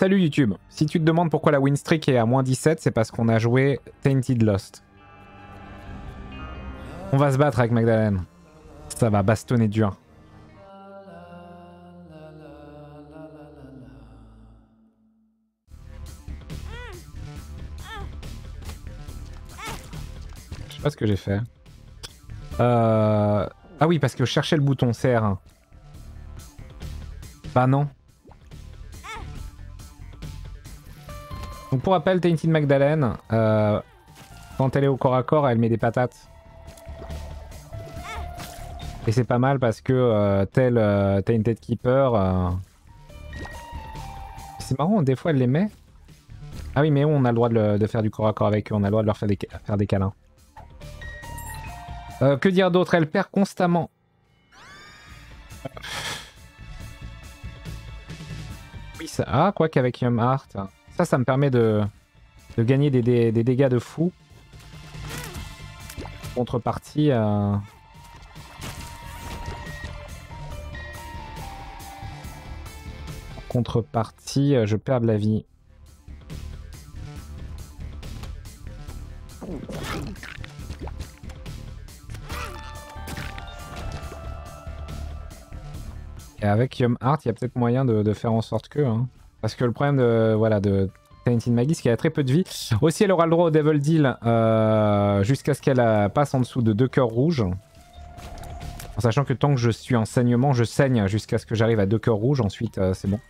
Salut YouTube. Si tu te demandes pourquoi la win streak est à moins 17, c'est parce qu'on a joué Tainted Lost. On va se battre avec Magdalene. Ça va bastonner dur. Je sais pas ce que j'ai fait. Euh... Ah oui, parce que je cherchais le bouton CR1. Bah non. Donc pour rappel, Tainted Magdalene, euh, quand elle est au corps à corps, elle met des patates. Et c'est pas mal parce que euh, tel euh, Tainted Keeper... euh, C'est marrant, des fois elle les met. Ah oui, mais on a le droit de, faire du corps à corps avec eux, on a le droit de leur faire des, faire des câlins. Euh, que dire d'autre? Elle perd constamment. Oui, ça... Ah, quoi qu'avec Yum. Ça, ça me permet de, de gagner des, des- des dégâts de fou. Contrepartie. euh, Contrepartie, euh, je perds de la vie. Et avec Yum Heart, il y a peut-être moyen de, de faire en sorte que. hein. Parce que le problème de, voilà, de Tainted Maggie, c'est qu'elle a très peu de vie. Aussi, elle aura le droit au Devil Deal euh, jusqu'à ce qu'elle euh, passe en dessous de deux cœurs rouges. En sachant que tant que je suis en saignement, je saigne jusqu'à ce que j'arrive à deux cœurs rouges. Ensuite, euh, c'est bon.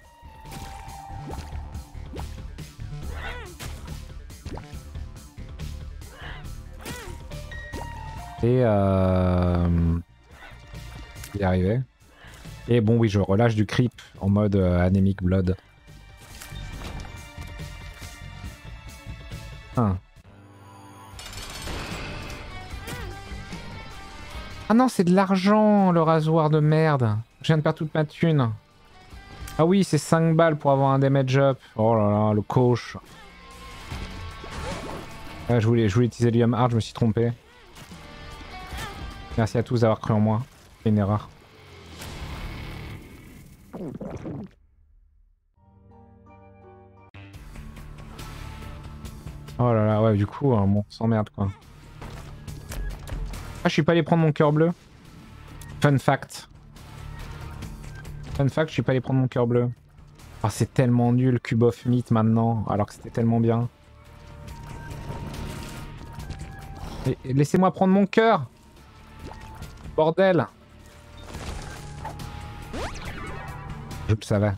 Et euh... y arriver. Et bon, oui, je relâche du creep en mode Anemic Blood. Ah. Non, c'est de l'argent, le rasoir de merde. Je viens de perdre toute ma thune. Ah oui, c'est 5 balles pour avoir un damage up. Oh là là, le coach. Ah, je, voulais, je voulais utiliser l'Ium Hard, je me suis trompé. Merci à tous d'avoir cru en moi. C'est une erreur. Oh là là, ouais, du coup, euh, bon, sans merde quoi. Ah, je suis pas allé prendre mon cœur bleu. Fun fact. Fun fact, je suis pas allé prendre mon cœur bleu. Ah, c'est tellement nul, Cube of Meat maintenant, alors que c'était tellement bien. Laissez-moi prendre mon cœur Bordel Je le savais.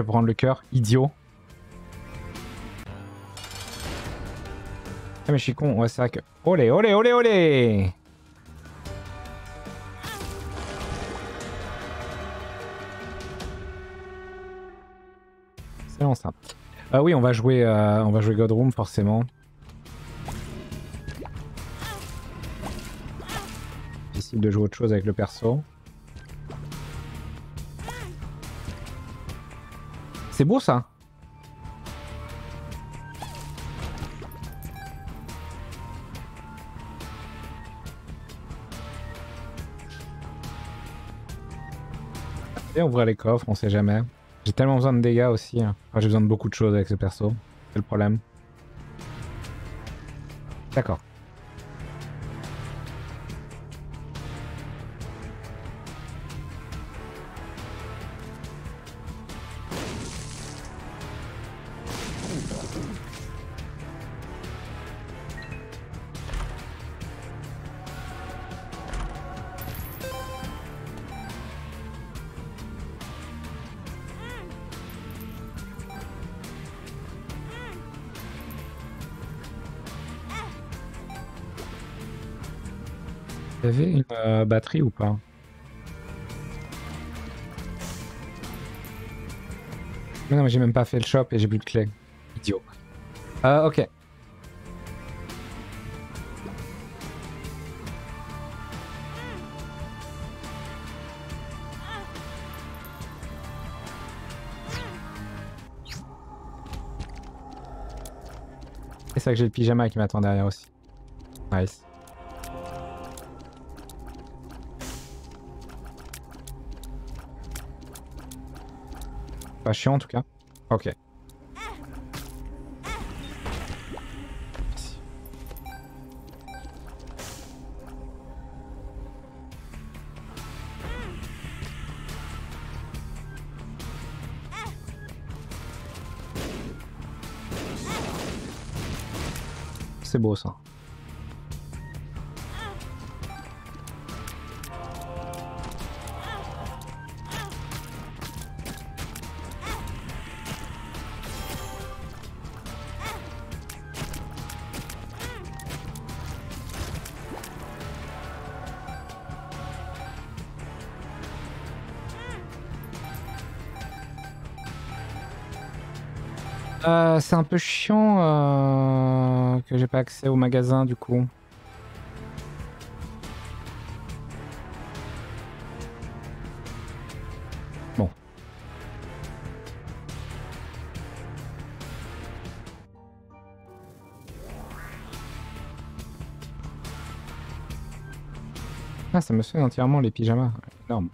Je vais prendre le cœur Idiot. Ah mais je suis con, ouais c'est vrai que... Olé, olé, olé, olé long ça. Ah oui, on va jouer, euh, on va jouer Godroom forcément. Difficile de jouer autre chose avec le perso. C'est beau ça. Et ouvrir les coffres, on sait jamais. J'ai tellement besoin de dégâts aussi. hein. J'ai besoin de beaucoup de choses avec ce perso. C'est le problème. D'accord. Avait une euh, batterie ou pas non, mais j'ai même pas fait le shop et j'ai plus de clé. Idiot. Euh, ok. C'est ça que j'ai le pyjama qui m'attend derrière aussi. Nice. Pas chiant en tout cas. Ok. C'est beau ça. C'est un peu chiant euh, que j'ai pas accès au magasin du coup. Bon. Ah, ça me fait entièrement les pyjamas. Énorme.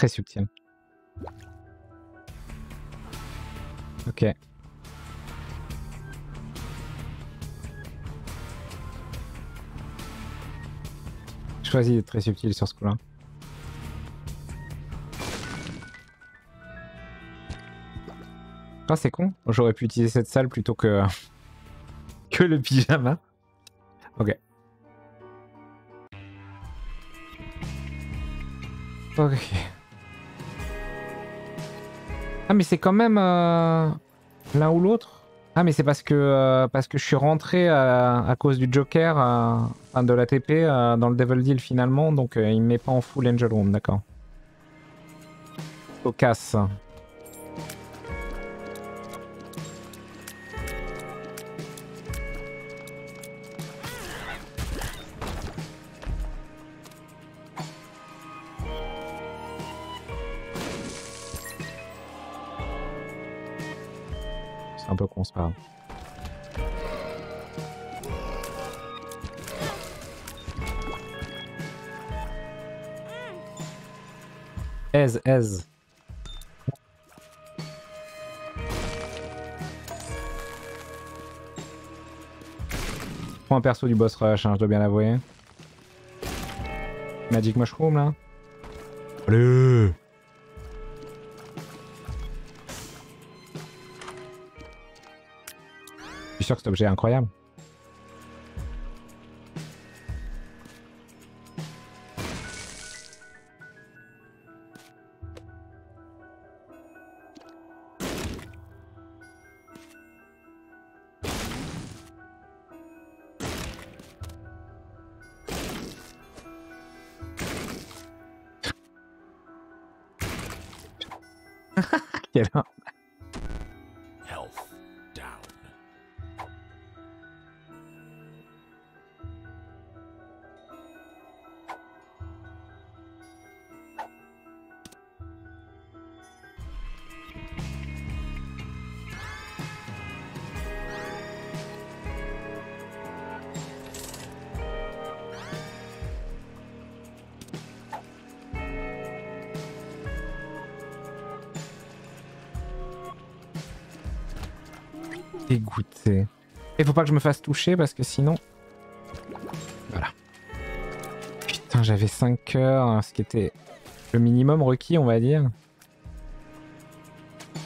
Très subtil. Ok. Choisis d'être très subtil sur ce coup-là. Ah c'est con, j'aurais pu utiliser cette salle plutôt que que le pyjama. Ok. Ok. Ah mais c'est quand même euh, l'un ou l'autre Ah mais c'est parce que euh, je suis rentré à, à cause du Joker, euh, enfin de la TP euh, dans le Devil Deal finalement, donc euh, il me met pas en full Angel Room, d'accord. Au. Perso du boss rush, hein, je dois bien l'avouer. Magic Mushroom là. Allez Je suis sûr que cet objet est incroyable. Quel homme. Health dégoûté. Il faut pas que je me fasse toucher parce que sinon... Voilà. Putain, j'avais 5 heures, hein, ce qui était le minimum requis, on va dire.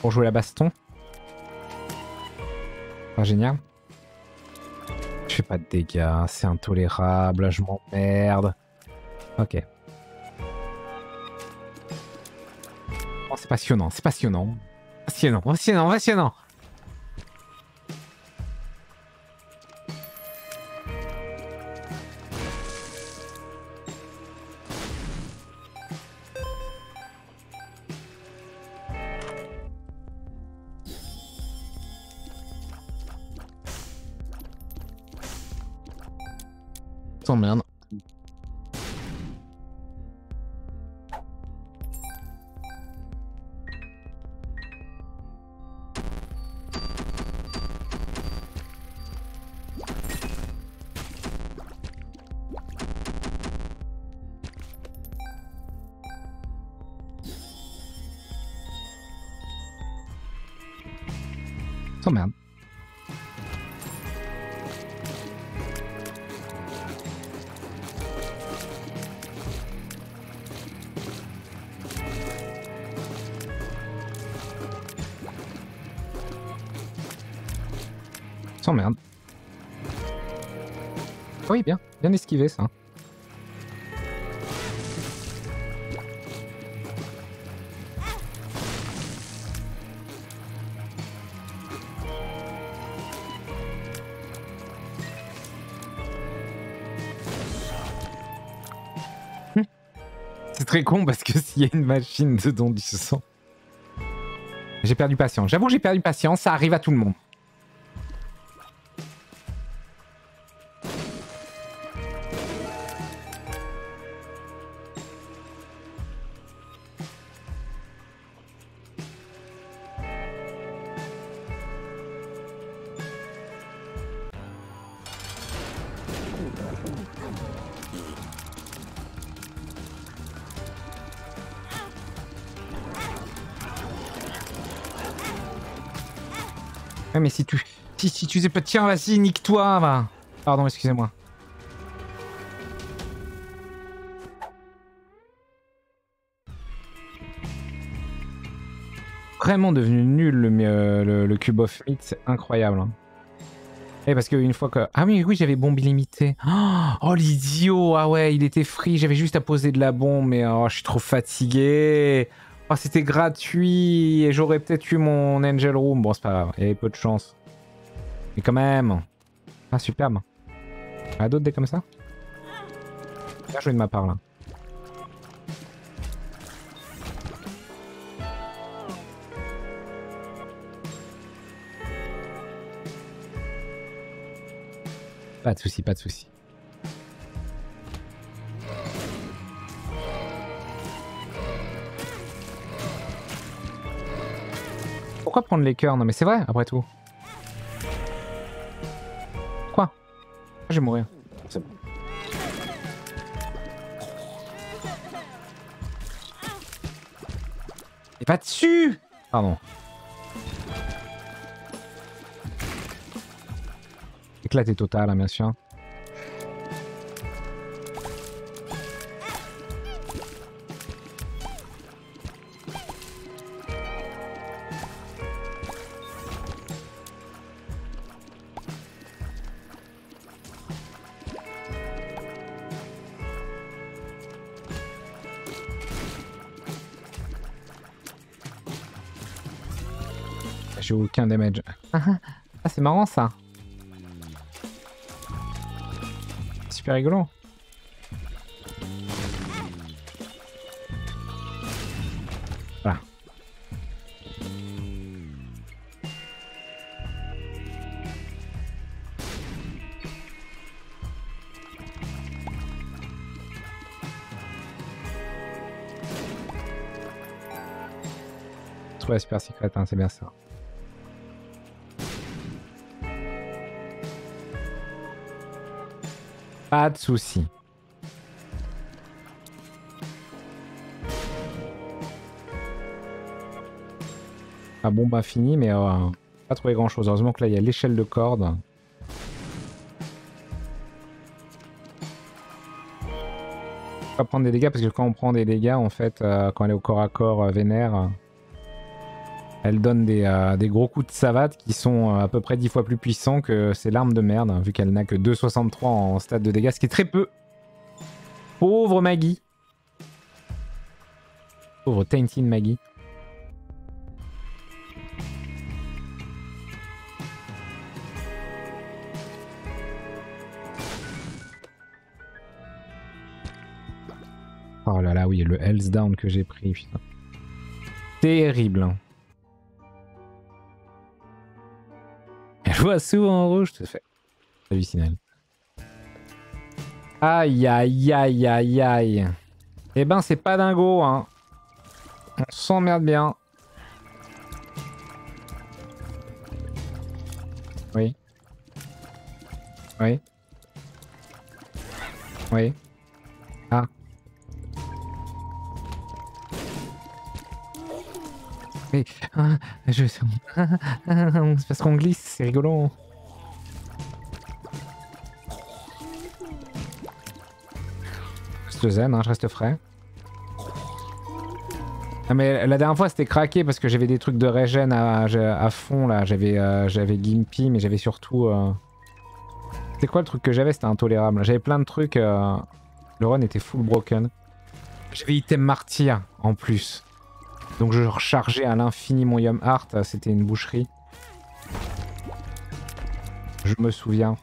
Pour jouer la baston. Génial. Je fais pas de dégâts, c'est intolérable, je m'emmerde. Ok. Oh, c'est passionnant, c'est passionnant. Passionnant, passionnant, passionnant. C'est très con parce que s'il y a une machine dedans du sang. J'ai perdu patience. J'avoue, j'ai perdu patience. Ça arrive à tout le monde. Si tu... Si, sais pas... Tiens, vas-y, nique-toi, va. Pardon, excusez-moi. Vraiment devenu nul le, euh, le, Cube of Meat, c'est incroyable. hein. Et parce qu'une fois que... Ah oui, oui, j'avais bombe illimitée. Oh, oh, l'idiot Ah ouais, il était free, j'avais juste à poser de la bombe, mais oh, je suis trop fatigué Oh, c'était gratuit et j'aurais peut-être eu mon Angel Room. Bon, c'est pas grave, il y avait peu de chance. Mais quand même. Ah, superbe. Il y en a d'autres des comme ça? Bien joué de ma part, là. Pas de souci, pas de souci. Pourquoi prendre les cœurs Non mais c'est vrai, après tout. Quoi Ah, Je vais mourir. C'est bon. Et pas dessus Pardon. Éclaté total, hein, bien sûr. J'ai aucun damage. Ah, ah, c'est marrant ça. Super rigolo. Voilà. Trouver la super secret, hein, c'est bien ça. Pas de souci. La bombe a fini, mais euh, pas trouvé grand chose. Heureusement que là il y a l'échelle de corde. Pas prendre des dégâts parce que quand on prend des dégâts, en fait, euh, quand elle est au corps à corps euh, vénère, elle donne des, euh, des gros coups de savate qui sont euh, à peu près 10 fois plus puissants que ses larmes de merde, hein, vu qu'elle n'a que 2,63 en stade de dégâts, ce qui est très peu. Pauvre Maggie. Pauvre Tainted Maggie. Oh là là, oui, le Hells Down que j'ai pris, putain. Terrible. Voit souvent en rouge, tout à fait. Hallucinal. Aïe, aïe, aïe, aïe, aïe. Eh ben, c'est pas dingo, hein. On s'emmerde bien. Oui. Oui. Oui. Ah. Mais, ah, je... c'est parce qu'on glisse, c'est rigolo. Je reste zen, hein, je reste frais. Ah mais la dernière fois c'était craqué parce que j'avais des trucs de régène à, fond là, j'avais euh, Gimpy mais j'avais surtout... euh, C'est quoi le truc que j'avais? C'était intolérable. J'avais plein de trucs, euh, le run était full broken. J'avais item martyr en plus. Donc je rechargeais à l'infini mon Yum Heart, c'était une boucherie. Je me souviens.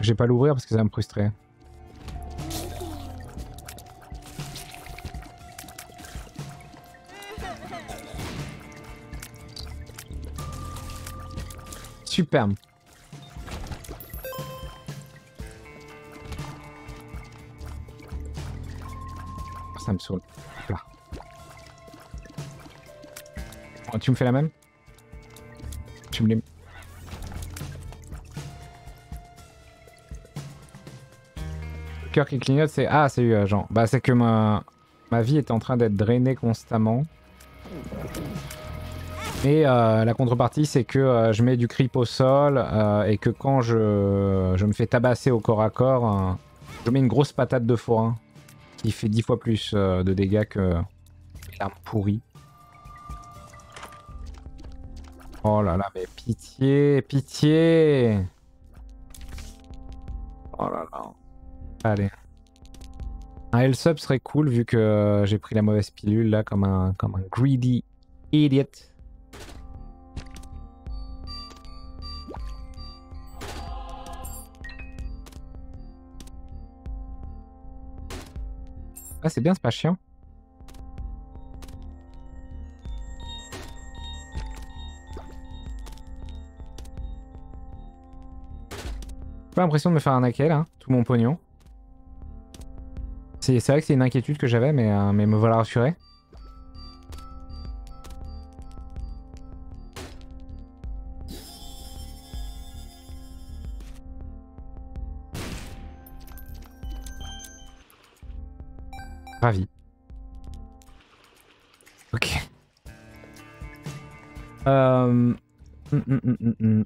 J'ai pas l'ouvrir parce que ça me frustrer. Superbe. Tu me fais la même Tu me les... Le cœur qui clignote, c'est... Ah, c'est eu, euh, Jean. Bah, c'est que ma... ma vie est en train d'être drainée constamment. Et euh, la contrepartie, c'est que euh, je mets du creep au sol et que quand je, je me fais tabasser au corps à corps, je mets une grosse patate de forain qui fait 10 fois plus de dégâts que l'arme pourrie. Oh là là, mais pitié, pitié Oh là là. Allez. Un health up serait cool vu que euh, j'ai pris la mauvaise pilule là comme un, comme un greedy idiot. Ah, c'est bien, c'est pas chiant. Pas l'impression de me faire arnaquer là, tout mon pognon. C'est vrai que c'est une inquiétude que j'avais, mais, euh, mais me voilà rassuré. Ravi. Ok. Euh... hum, hum, hum,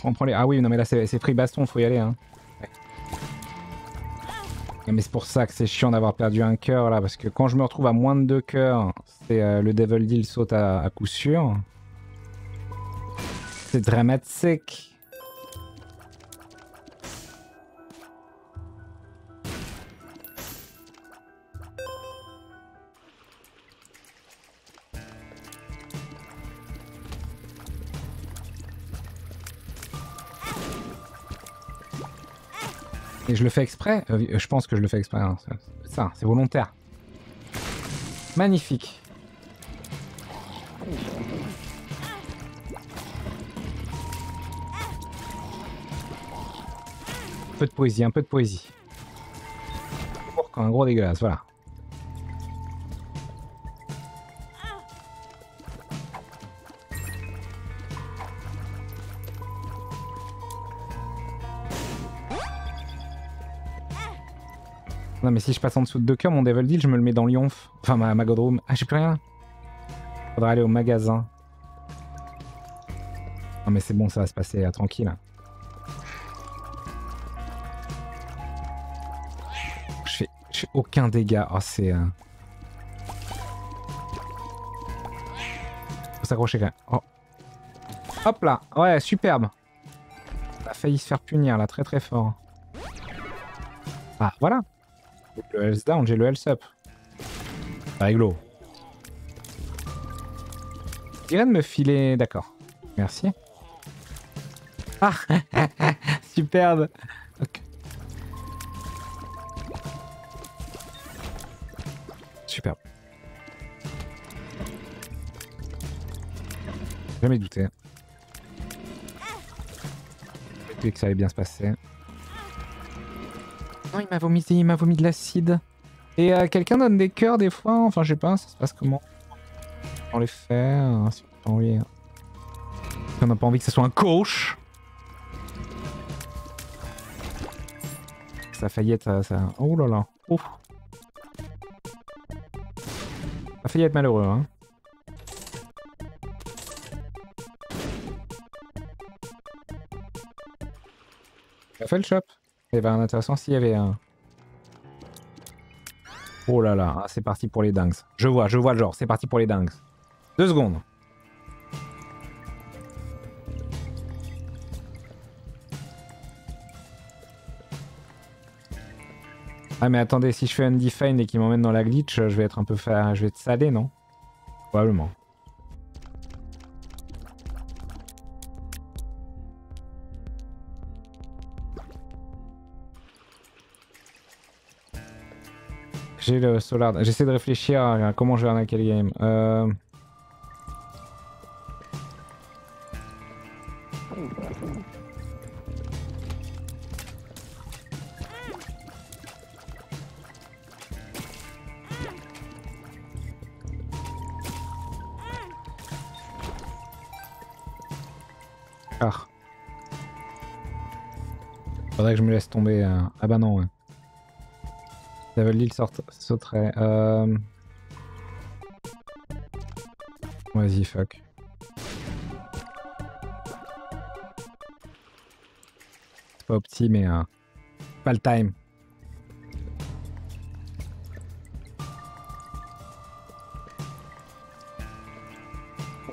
prends, prends les... Ah oui, non mais là c'est free baston, faut y aller. Hein. Ouais, Mais c'est pour ça que c'est chiant d'avoir perdu un cœur là, parce que quand je me retrouve à moins de deux cœurs, c'est euh, le Devil Deal saute à, à coup sûr. C'est dramatique. Je le fais exprès Euh, Je pense que je le fais exprès. hein. Ça, c'est volontaire. Magnifique. Un peu de poésie, un peu de poésie. Un gros dégueulasse, voilà. Mais si je passe en dessous de 2 cœurs, mon Devil Deal, je me le mets dans Lyonf. Enfin, ma, ma Godroom. Ah, j'ai plus rien. Faudra aller au magasin. Non, mais c'est bon, ça va se passer tranquille. Je fais, je fais aucun dégât. Oh, c'est. euh, Faut s'accrocher quand même. Oh. Hop là. Ouais, superbe. On a failli se faire punir là, très très fort. Ah, voilà. Le health down, j'ai le health up. Réglo. Il vient de me filer. D'accord. Merci. Ah Superbe Ok. Superbe. Jamais douté. J'ai que ça allait bien se passer. Non, il m'a vomi, il m'a vomi de l'acide. Et euh, quelqu'un donne des cœurs des fois, enfin je sais pas, ça se passe comment? On les fait, euh, si on a pas envie. Si on n'a pas envie que ce soit un coach. Ça a failli être ça. Oh là là. Ouf. Ça a failli être malheureux, hein. Ça fait le shop? Avait un intéressant s'il y avait un. Oh là là, ah, c'est parti pour les dingues. Je vois, je vois le genre, c'est parti pour les dingues. Deux secondes. Ah mais attendez, si je fais undefined et qu'il m'emmène dans la glitch, je vais être un peu fa... je vais être salé, non? Probablement. J'ai le solar. J'essaie de réfléchir à comment je vais arnaquer le game. Euh... Ah. Faudrait que je me laisse tomber. euh. Ah bah non, ouais. Sort- sauterait. Euh... Vas-y, fuck. C'est pas opti, mais euh, pas le time.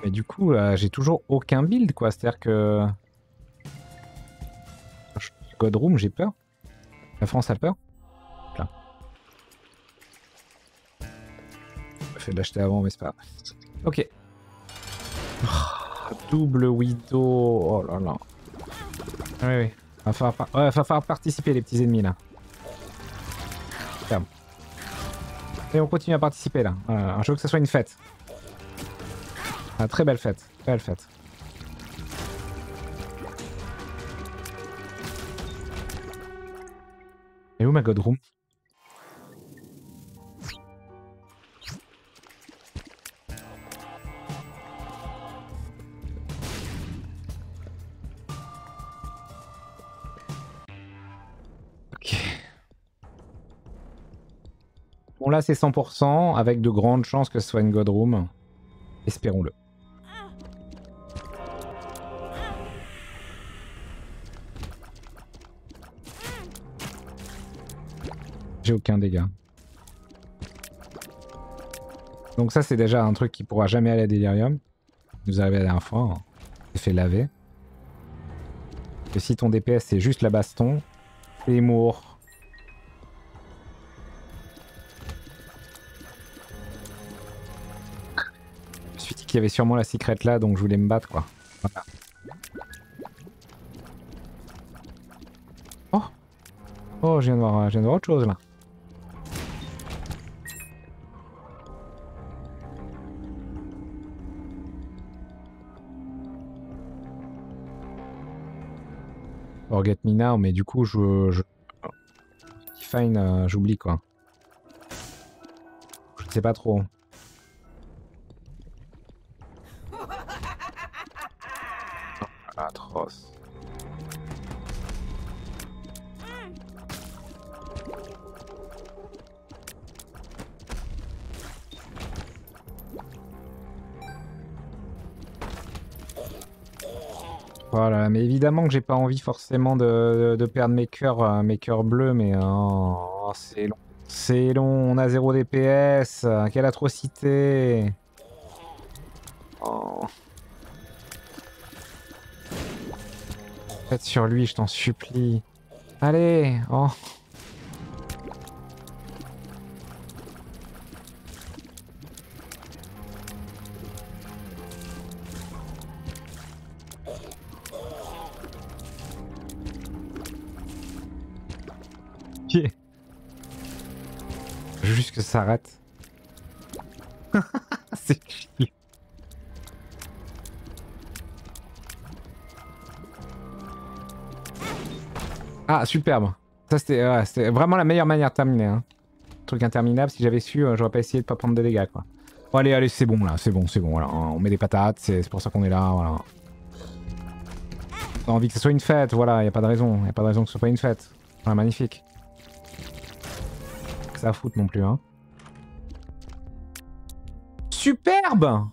Mais du coup, euh, j'ai toujours aucun build, quoi. C'est-à-dire que... Godroom, j'ai peur. La France a peur. Fait l'acheter avant, mais c'est pas. Ok. Oh, double Widow. Oh là là. Oui, oui. Va falloir, ouais, va falloir participer, les petits ennemis là. Ferme. Et on continue à participer là. Je veux que ce soit une fête. Ah, très belle fête. Belle fête. Et où ma Godroom? Là c'est 100% avec de grandes chances que ce soit une Godroom. Espérons-le. J'ai aucun dégât. Donc ça c'est déjà un truc qui pourra jamais aller à Delirium. Nous arrivé la dernière fois. On s'est fait laver. Que si ton DPS c'est juste la baston, c'est qu'il y avait sûrement la secret là, donc je voulais me battre quoi. Oh Oh, je viens de voir, je de voir autre chose là. Forget me now, mais du coup, je. je... Fine, euh, j'oublie quoi. Je sais pas trop. Évidemment que j'ai pas envie forcément de, de perdre mes cœurs, euh, mes cœurs bleus, mais oh, c'est long. C'est long, on a 0 DPS, euh, quelle atrocité oh. Faites sur lui, je t'en supplie. Allez oh. Ça s'arrête. C'est. Ah, superbe. Ça, c'était vraiment la meilleure manière de terminer. Hein. Truc interminable, si j'avais su, euh, j'aurais pas essayé de pas prendre de dégâts, quoi. Allez, allez, c'est bon, là, c'est bon, c'est bon, voilà. On met des patates, c'est pour ça qu'on est là, voilà. On envie que ce soit une fête, voilà, y a pas de raison. Y a pas de raison que ce soit pas une fête. Magnifique. Foutre non plus, hein. Superbe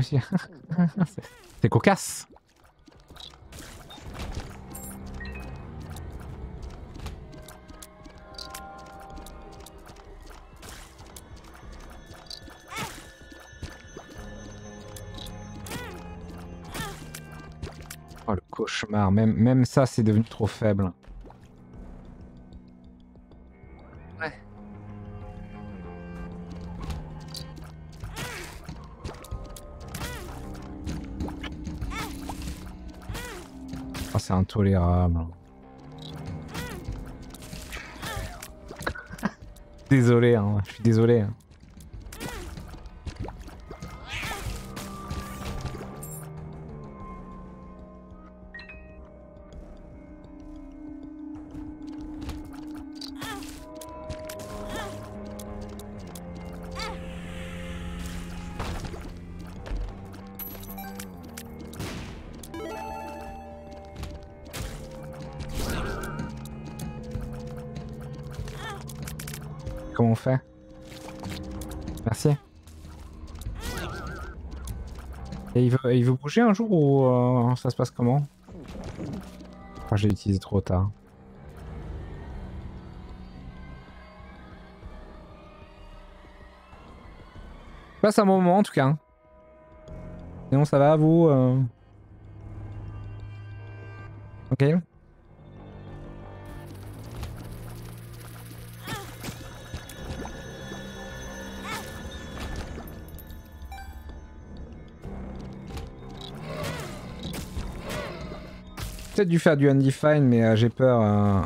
C'est- cocasse. Oh le cauchemar, même ça c'est devenu trop faible. Intolérable. désolé, hein, je suis désolé. hein. Bouger un jour ou euh, ça se passe comment? Enfin, je l'ai utilisé trop tard. Passe un bon moment en tout cas. Sinon ça va vous euh Ok. Peut-être dû faire du undefined, mais euh, j'ai peur euh,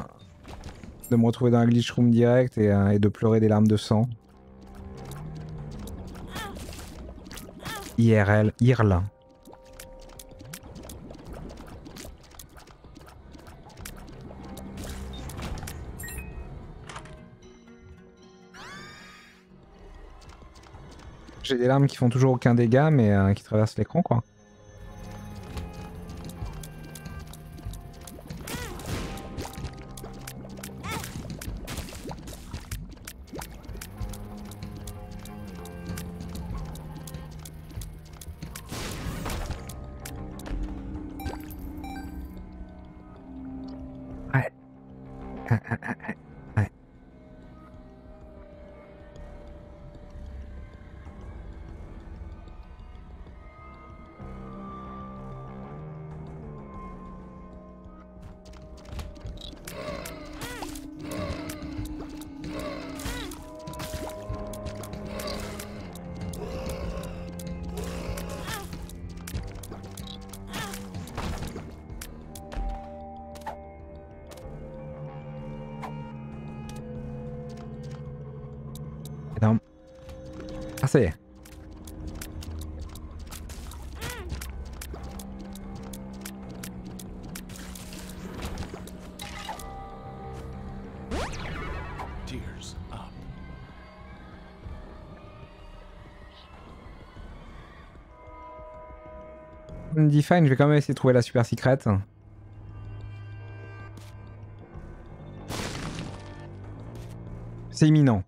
de me retrouver dans un glitch room direct et, euh, et de pleurer des larmes de sang. IRL, IRL. J'ai des larmes qui font toujours aucun dégât, mais qui traversent l'écran, quoi. Define, je vais quand même essayer de trouver la super secret. C'est imminent.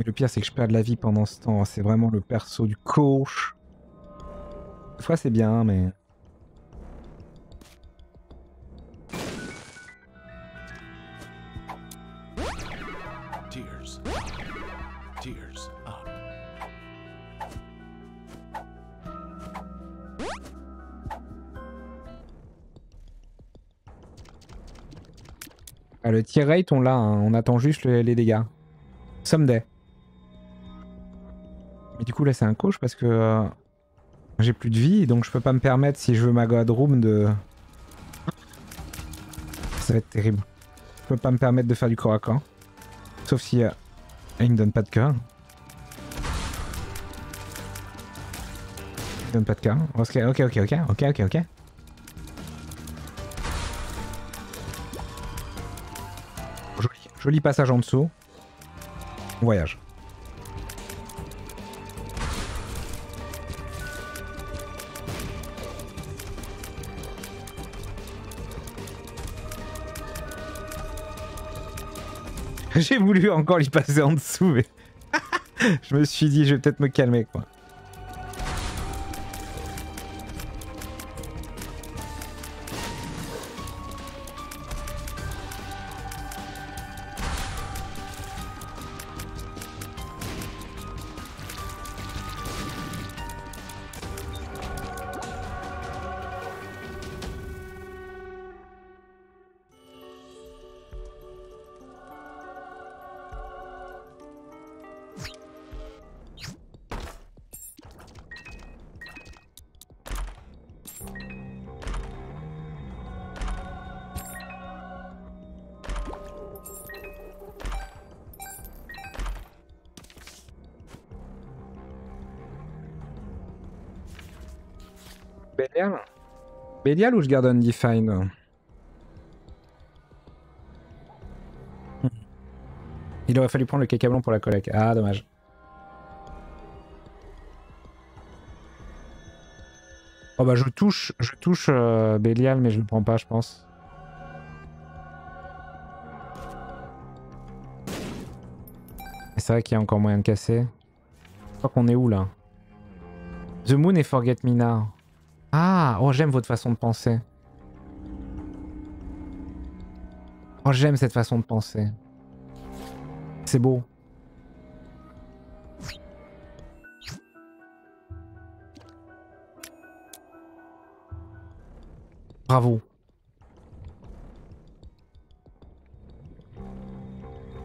Et le pire, c'est que je perds de la vie pendant ce temps. C'est vraiment le perso du coach. Des fois, c'est bien, mais... Ah, le tier rate, on l'a. hein. On attend juste le- les dégâts. Someday. Mais du coup, là, c'est un coach parce que euh, j'ai plus de vie. Donc, je peux pas me permettre, si je veux ma God Room, de. Ça va être terrible. Je peux pas me permettre de faire du corps à corps. Sauf si. euh, il me donne pas de cœur. Il me donne pas de cœur. Ok, ok, ok, ok, ok, ok, ok. Joli, joli passage en dessous. On voyage. J'ai voulu encore lui passer en dessous, mais je me suis dit, je vais peut-être me calmer, quoi. Bélial ou je garde Undefined Il aurait fallu prendre le caca blanc pour la collecte. Ah, dommage. Oh bah je touche, je touche euh, Bélial, mais je le prends pas, je pense. C'est vrai qu'il y a encore moyen de casser. Je crois qu'on est où là? The Moon et Forget Me Now. Ah, oh j'aime votre façon de penser. Oh j'aime cette façon de penser. C'est beau. Bravo.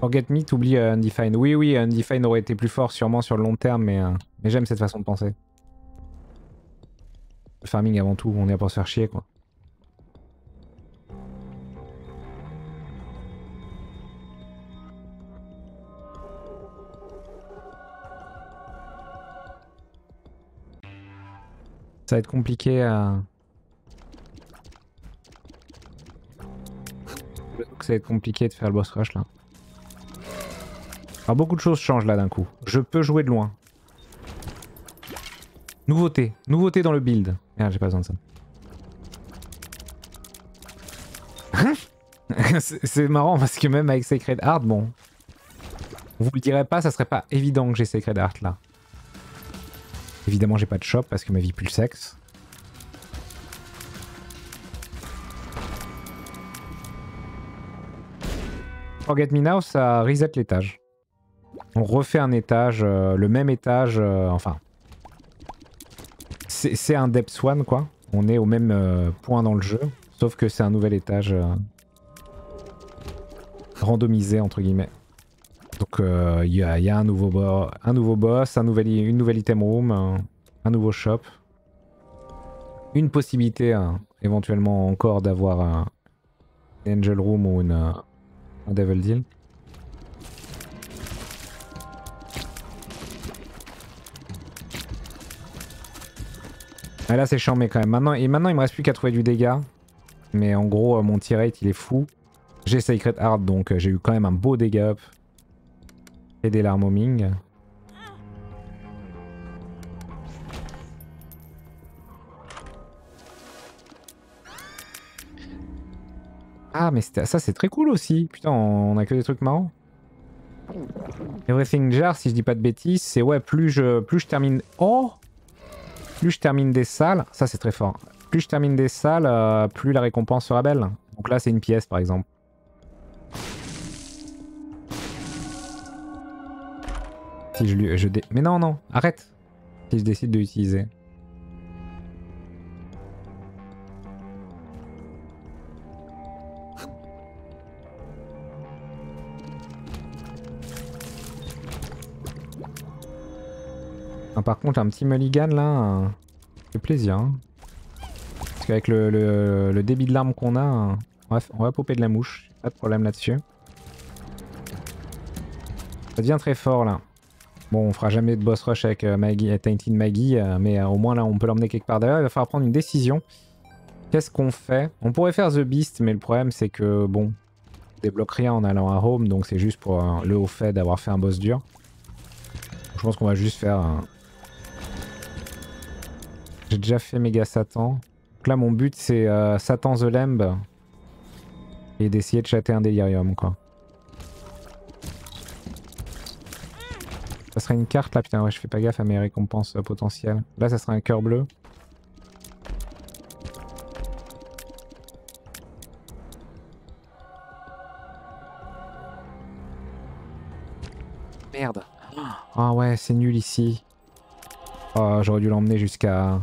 Forget Me, t'oublies euh, Undefined. Oui, oui, Undefined aurait été plus fort sûrement sur le long terme, mais, euh, mais j'aime cette façon de penser. Farming avant tout, on est là pour se faire chier quoi. Ça va être compliqué à... Ça va être compliqué de faire le boss rush là. Alors beaucoup de choses changent là d'un coup. Je peux jouer de loin. Nouveauté. Nouveauté dans le build. Merde, j'ai pas besoin de ça. C'est c'est marrant parce que même avec Sacred Heart, bon. On vous le dirait pas, ça serait pas évident que j'ai Sacred Heart là. Évidemment, j'ai pas de shop parce que ma vie pue le. Forget Me Now, ça reset l'étage. On refait un étage, euh, le même étage, euh, enfin. C'est un Depth One quoi. On est au même euh, point dans le jeu, sauf que c'est un nouvel étage euh, randomisé entre guillemets. Donc euh, il y, a, un, nouveau boss, un nouvel, une nouvelle item room, un, nouveau shop. Une possibilité hein, éventuellement encore d'avoir un Angel Room ou une, un Devil Deal. Ah, là c'est mais quand même. Maintenant, et maintenant il me reste plus qu'à trouver du dégât. Mais en gros euh, mon tier rate il est fou. J'ai Sacred Heart donc euh, j'ai eu quand même un beau dégât up. Aider l'armoming. Ah, mais ça c'est très cool aussi. Putain, on a que des trucs marrants. Everything Jar, si je dis pas de bêtises, c'est ouais, plus je, plus je termine. Oh Plus je termine des salles, ça c'est très fort. Plus je termine des salles, euh, plus la récompense sera belle. Donc là, c'est une pièce par exemple. Si je lui. Mais non, non, arrête Si je décide de l'utiliser. Ah, par contre, un petit mulligan là, fait plaisir. hein. Parce qu'avec le, débit de l'arme qu'on a, euh, on va, popper de la mouche. Pas de problème là-dessus. Ça devient très fort là. Bon, on fera jamais de boss rush avec euh, Maggie, Tainted Maggie, euh, mais euh, au moins là, on peut l'emmener quelque part derrière. Il va falloir prendre une décision. Qu'est-ce qu'on fait? On pourrait faire The Beast, mais le problème c'est que bon, on débloque rien en allant à Home, donc c'est juste pour le haut fait d'avoir fait un boss dur. Je pense qu'on va juste faire. J'ai déjà fait Mega Satan. Donc là, mon but c'est euh, Satan the Lamb et d'essayer de chatter un délirium quoi. Ça serait une carte là, putain, ouais, je fais pas gaffe à mes récompenses euh, potentielles. Là, ça serait un cœur bleu. Merde. Ah ouais, c'est nul ici. Oh, j'aurais dû l'emmener jusqu'à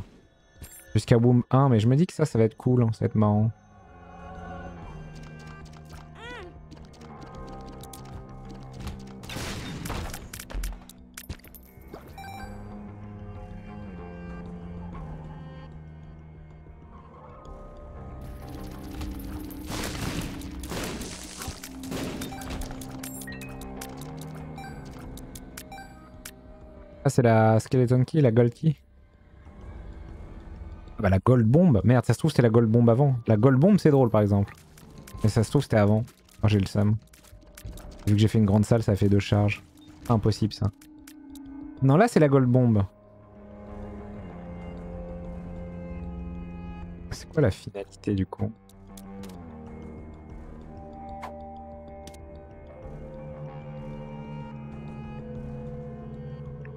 jusqu'à Boom 1, mais je me dis que ça, ça va être cool, hein, ça va marrant. Ah, c'est la Skeleton Key, la Gold Key bah la Gold Bomb Merde, ça se trouve c'était la Gold Bomb avant. La Gold Bomb c'est drôle par exemple. Mais ça se trouve c'était avant. Oh, j'ai le seum. Vu que j'ai fait une grande salle, ça fait deux charges. Impossible ça. Non, là c'est la Gold Bomb. C'est quoi la finalité du coup?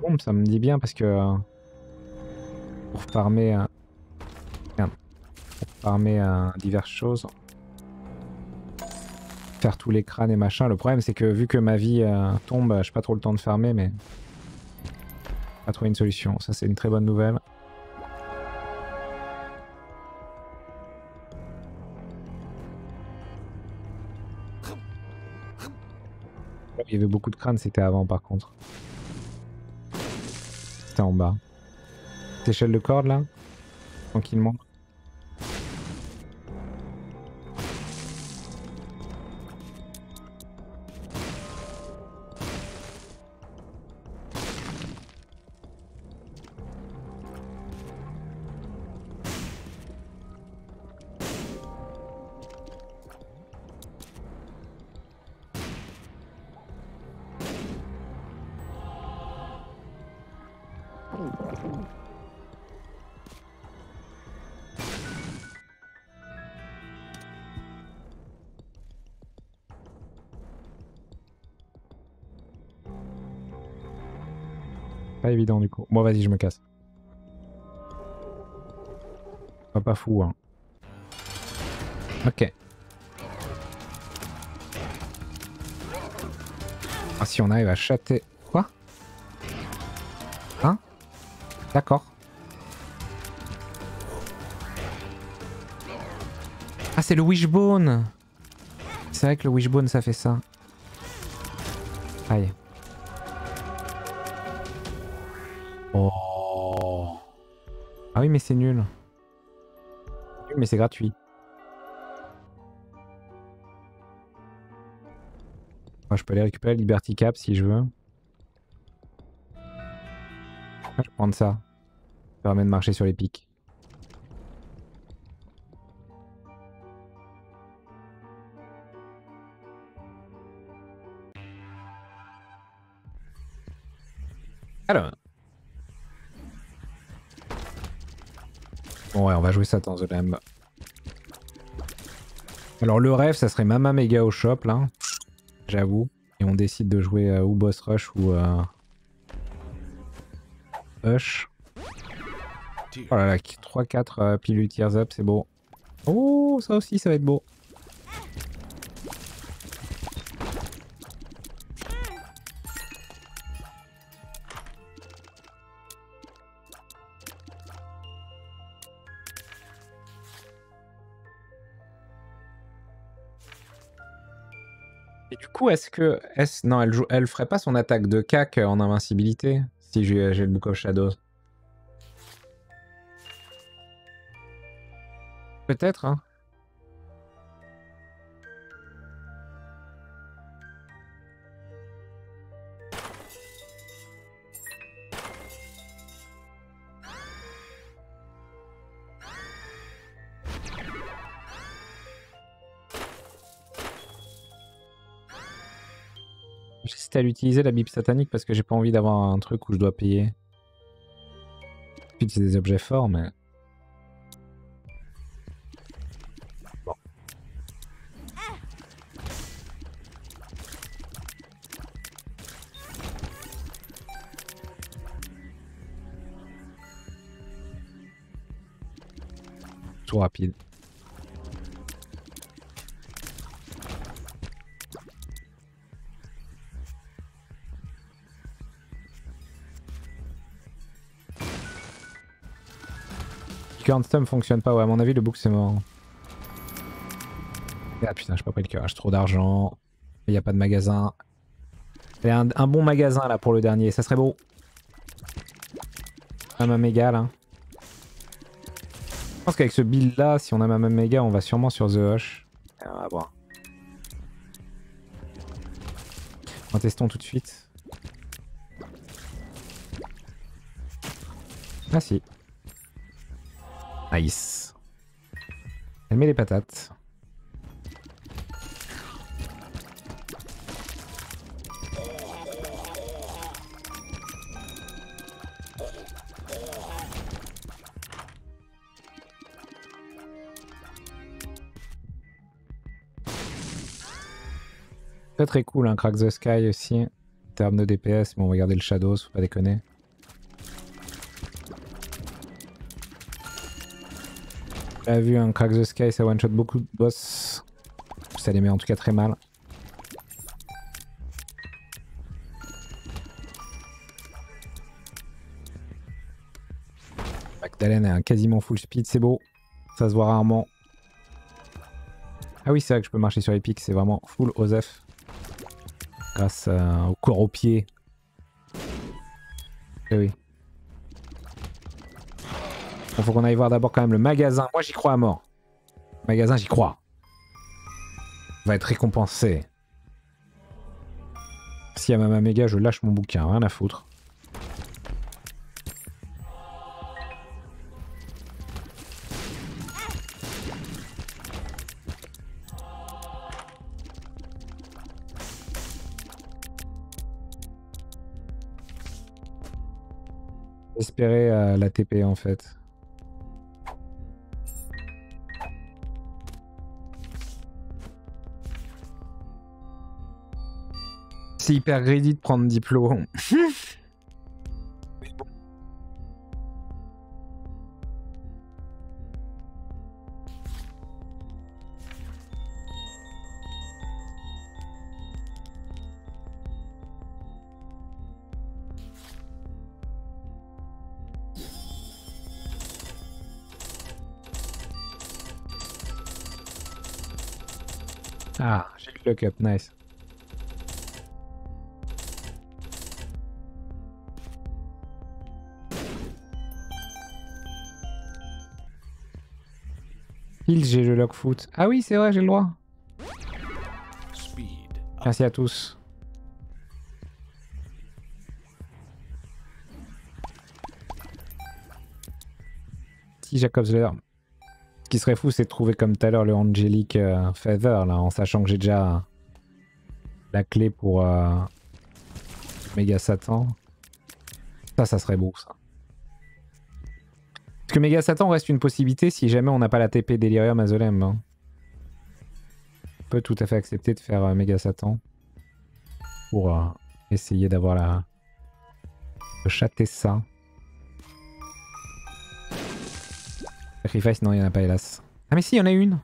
Bombe, ça me dit bien parce que euh, pour farmer, euh, farmer euh, diverses choses, faire tous les crânes et machin. Le problème c'est que vu que ma vie euh, tombe, j'ai pas trop le temps de farmer, mais pas trouvé une solution. Ça c'est une très bonne nouvelle. Il y avait beaucoup de crânes, c'était avant par contre. C'était en bas. Échelle de corde là Tranquillement. Bon vas-y je me casse. Pas, pas fou hein. Ok. Ah si on arrive à chatter... Quoi? Hein? D'accord. Ah c'est le wishbone C'est vrai que le wishbone ça fait ça. Aïe. Oui, mais c'est nul. Mais c'est gratuit. Moi, je peux aller récupérer Liberty Cap si je veux. Ah, je vais prendre ça. Ça permet de marcher sur les pics. Alors. Bon, ouais, on va jouer ça dans The Lamb. Alors, le rêve, ça serait Mama Mega au shop, là. J'avoue. Et on décide de jouer euh, ou Boss Rush ou. Euh... Hush. Oh là là, 3-4 euh, pilules Tears Up, c'est beau. Oh, ça aussi, ça va être beau. Est-ce que. Est non, elle, joue... elle ferait pas son attaque de cac en invincibilité si j'ai j'ai le Book of Shadows Peut-être, hein. À l'utiliser la bip satanique parce que j'ai pas envie d'avoir un truc où je dois payer. C'est des objets forts, mais. Bon. Tout rapide. Current Stum fonctionne pas, ouais, à mon avis, le book c'est mort. Ah putain, j'ai pas pris le j'ai trop d'argent. Il n'y a pas de magasin. Il y a un, bon magasin là pour le dernier, ça serait beau. Un méga là. Je pense qu'avec ce build là, si on a ma méga, on va sûrement sur The Hush. On va voir. En testons tout de suite. Ah si. Nice. Elle met les patates. Très très cool, un Crack the Sky aussi. En termes de DPS, mais on va garder le Shadows, faut pas déconner. J'ai vu un Crack the Sky, ça one shot beaucoup de boss. Ça les met en tout cas très mal. Magdalene est un quasiment full speed, c'est beau. Ça se voit rarement. Ah oui, c'est vrai que je peux marcher sur les pics, c'est vraiment full Osef. Grâce euh, au corps au pied. Eh oui. Bon, faut qu'on aille voir d'abord quand même le magasin. Moi, j'y crois à mort. Magasin, j'y crois. Va être récompensé. Si à Mama Mega, je lâche mon bouquin, rien à foutre. Espérer euh, la TP en fait. C'est hyper greedy de prendre diplôme. Ah, j'ai le lock up, nice. J'ai le lock foot. Ah oui, c'est vrai, j'ai le droit. Merci à tous. Si Jacob's Ladder. Ce qui serait fou, c'est de trouver comme tout à l'heure le Angelic euh, Feather, là, en sachant que j'ai déjà la clé pour euh, Méga Satan. Ça, ça serait beau, ça. Que Mega Satan reste une possibilité si jamais on n'a pas la TP Delirium à Zolem. hein. On peut tout à fait accepter de faire euh, Mega Satan. Pour euh, essayer d'avoir la... de chatter ça. Sacrifice, non, il n'y en a pas, hélas. Ah mais si, il y en a une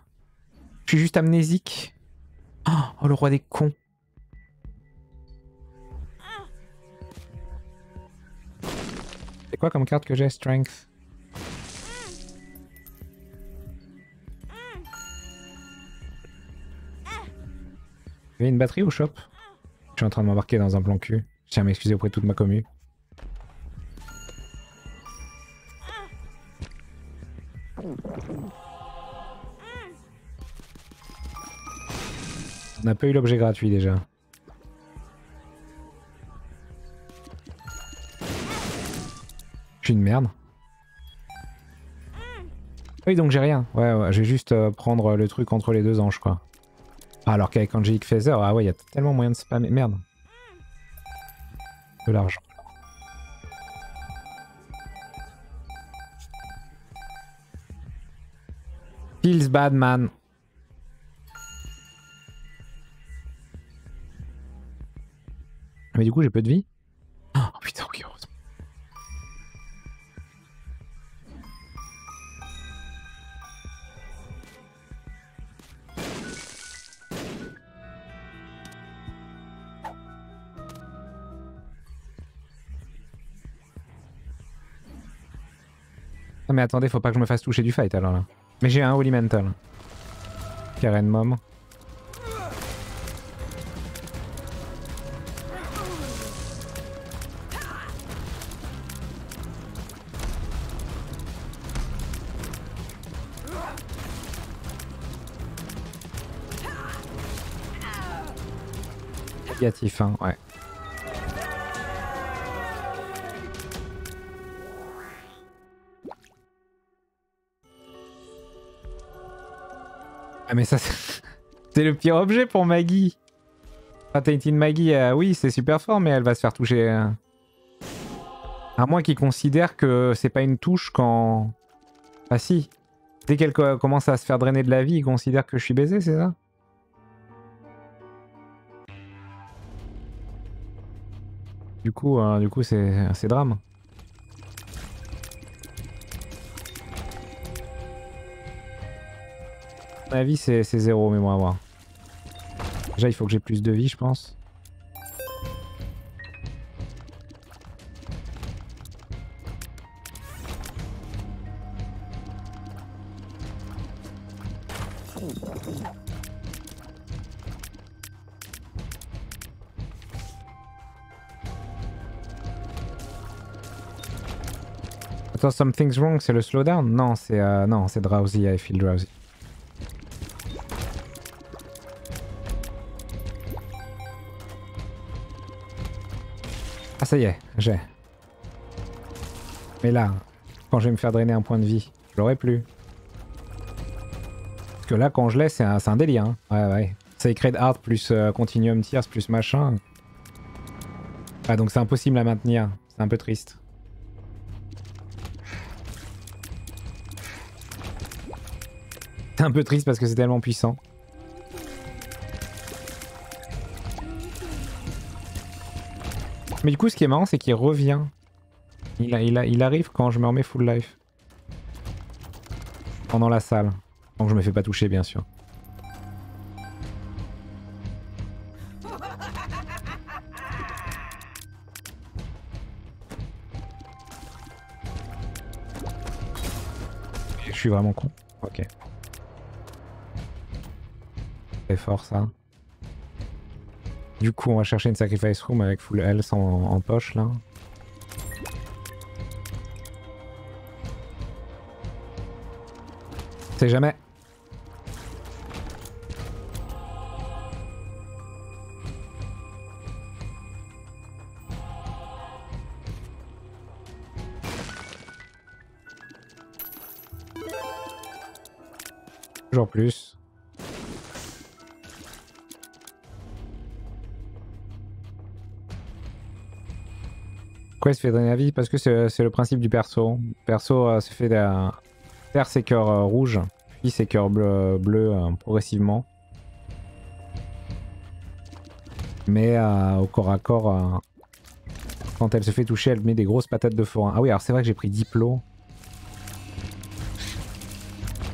Je suis juste amnésique. Oh, le roi des cons. C'est quoi comme carte que j'ai Strength? Il y avait une batterie au shop Je suis en train de m'embarquer dans un plan cul. Je tiens à m'excuser auprès de toute ma commu. On n'a pas eu l'objet gratuit déjà. Je suis une merde. Oui, donc j'ai rien. Ouais, ouais, je vais juste euh, prendre le truc entre les deux anges, quoi. Ah, alors qu'avec Angelic Feather, ah ouais, il y a tellement moyen de spammer. Merde. De l'argent. Feels bad, man. Mais du coup, j'ai peu de vie. Mais attendez, faut pas que je me fasse toucher du fight alors là. Mais j'ai un Holy Mental. Karen Mom. Négatif, hein, ouais. Ah mais ça c'est le pire objet pour Maggie. Enfin, Tainted Maggie, euh, oui c'est super fort mais elle va se faire toucher. euh. À moins qu'il considère que c'est pas une touche quand... Ah si. Dès qu'elle co- commence à se faire drainer de la vie, il considère que je suis baisé, c'est ça? Du coup, euh, du coup c'est drame. Ma vie c'est zéro, mais moi à voir. Déjà il faut que j'ai plus de vie je pense. Attends, something's wrong, c'est le slowdown? Non, c'est euh, non, c'est drowsy, I feel drowsy. Ça y est, j'ai. Mais là, quand je vais me faire drainer un point de vie, je l'aurai plus. Parce que là, quand je l'ai, c'est un, délire. hein. Ouais, ouais. Sacred Art plus euh, Continuum Tears plus machin. Ah, donc c'est impossible à maintenir. C'est un peu triste. C'est un peu triste parce que c'est tellement puissant. Mais du coup, ce qui est marrant, c'est qu'il revient. Il, arrive quand je me remets full life. Pendant la salle. Donc je me fais pas toucher, bien sûr. Je suis vraiment con. Ok. C'est fort ça. Du coup, on va chercher une sacrifice room avec full health en, en poche là. C'est jamais. Toujours plus. Se fait drainer la vie Parce que c'est le principe du perso. Perso euh, se fait faire ses cœurs euh, rouges, puis ses cœurs bleus, euh, progressivement. Mais euh, au corps à corps, quand elle se fait toucher, elle met des grosses patates de forain. Ah oui, alors c'est vrai que j'ai pris Diplo.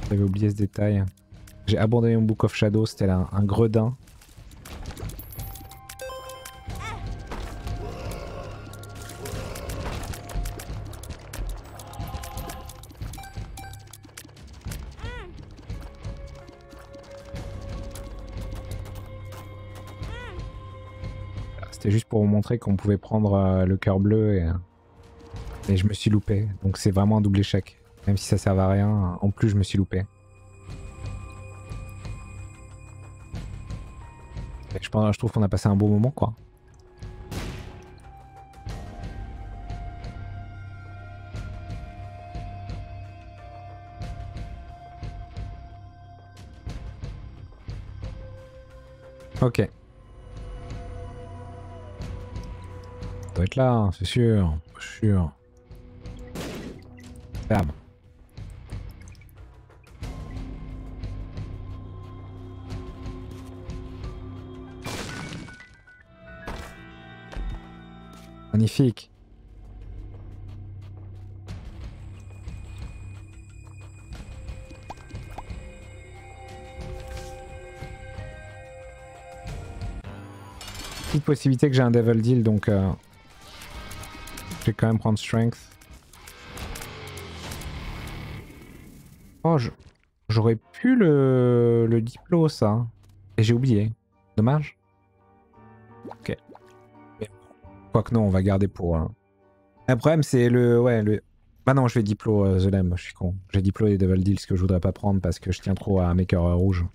J'avais oublié ce détail. J'ai abandonné mon Book of Shadows, c'était un gredin. Qu'on pouvait prendre euh, le cœur bleu et, et je me suis loupé. Donc c'est vraiment un double échec. Même si ça sert à rien, en plus je me suis loupé. Je, pense, je trouve qu'on a passé un bon moment quoi. Ok. Là, hein, c'est sûr, sûr. Magnifique. Petite possibilité que j'ai un Devil Deal donc euh, vais quand même prendre Strength. Oh, j'aurais pu le, le Diplo ça. Et j'ai oublié. Dommage. Ok. Quoique non, on va garder pour. euh, Le problème c'est le. Ouais, le. Bah non, je vais Diplo euh, The je suis con. J'ai Diplo et Devil Deal, ce que je voudrais pas prendre parce que je tiens trop à cœurs euh, rouges.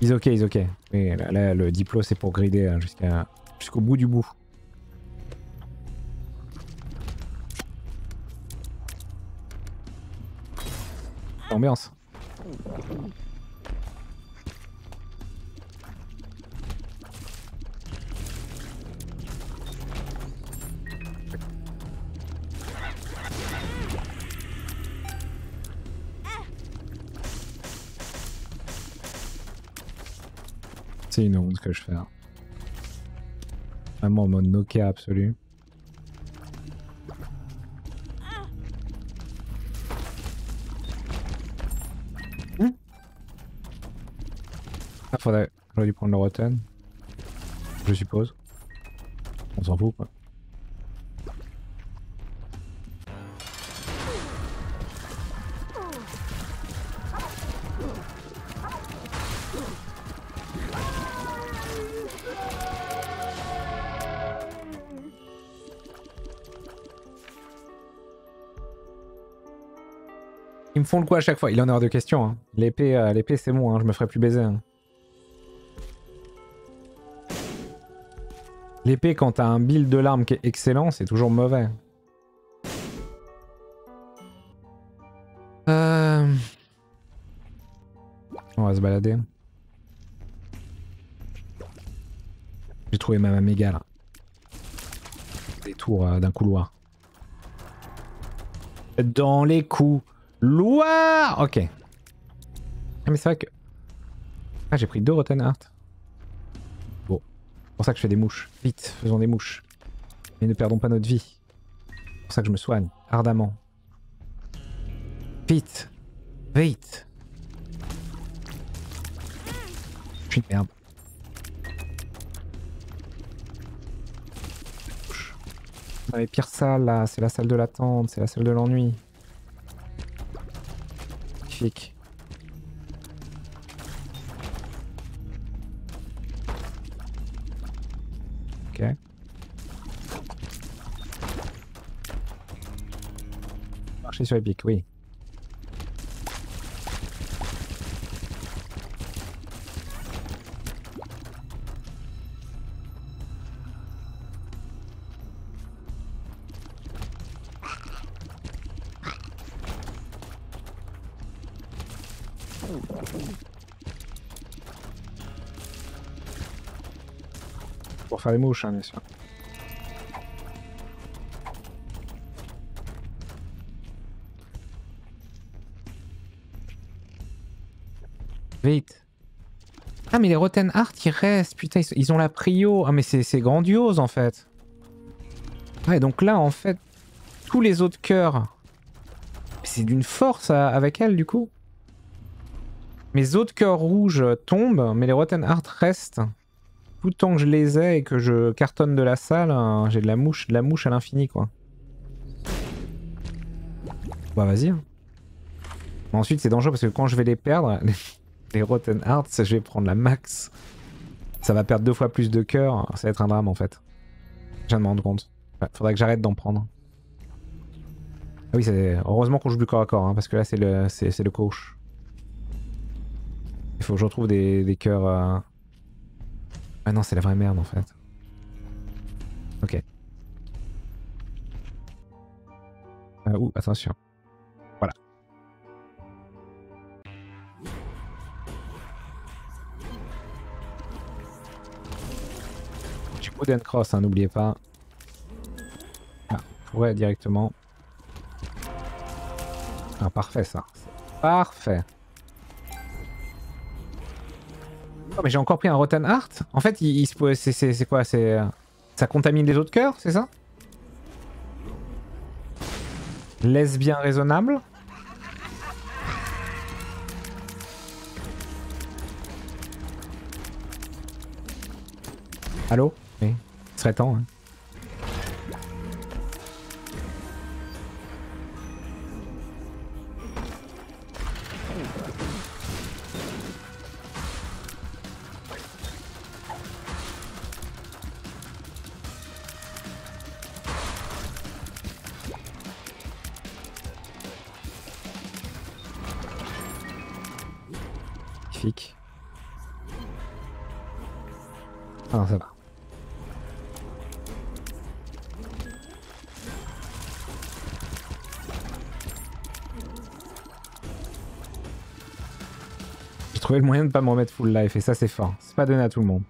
Ils ok, ils ok. Mais là, là, le Diplo c'est pour grider hein, jusqu'à jusqu'au bout du bout. Ambiance. C'est une honte que je fais. hein. Vraiment en mode Nokia absolu. J'aurais dû prendre le Rotten. Je suppose. On s'en fout quoi. Ils me font le coup à chaque fois. Il en a hors de question. Hein. L'épée, euh, l'épée c'est bon. Hein. Je me ferai plus baiser. hein. L'épée, quand t'as un build de l'arme qui est excellent, c'est toujours mauvais. Euh... On va se balader. J'ai trouvé ma méga là. Des tours euh, d'un couloir. Dans les couloirs Ok. Ah mais c'est vrai que... Ah j'ai pris deux Rotten Heart. Pour ça que je fais des mouches. Vite, faisons des mouches. Et ne perdons pas notre vie. C'est pour ça que je me soigne, ardemment. Vite Vite Je suis une merde. Pires salles là, c'est la salle de l'attente, c'est la salle de l'ennui. Magnifique. Ok. Marcher sur les pics, oui. faire les mouches, hein, bien sûr. Vite. Ah mais les Rotten Art ils restent, putain, ils, ont la prio. Ah mais c'est grandiose en fait. Ouais donc là en fait, tous les autres cœurs, c'est d'une force euh, avec elle du coup. Mes autres cœurs rouges tombent, mais les Rotten Art restent. Temps que je les ai et que je cartonne de la salle, hein, j'ai de la mouche, de la mouche à l'infini quoi. Bah vas-y. hein. Ensuite c'est dangereux parce que quand je vais les perdre, les, Rotten Hearts, je vais prendre la max. Ça va perdre deux fois plus de cœur, ça va être un drame en fait. Je viens de me rendre compte. Ouais, faudrait que j'arrête d'en prendre. Ah oui, heureusement qu'on joue du corps à corps, hein, parce que là c'est le, c'est, le coach. Il faut que je retrouve des, des cœurs. euh, Ah non, c'est la vraie merde en fait. Ok. Euh, ouh, attention. Voilà. J'ai Wooden Cross, hein, n'oubliez pas. Ah, pourrait directement. Ah, parfait ça. Parfait. Oh, mais j'ai encore pris un Rotten Heart En fait, il, il c'est- quoi C'est Ça contamine les autres cœurs, c'est ça? Lesbien raisonnable Allô? Oui, il serait temps. hein. Magnifique. Ah ça va. J'ai trouvé le moyen de pas me remettre full life et ça c'est fort. C'est pas donné à tout le monde.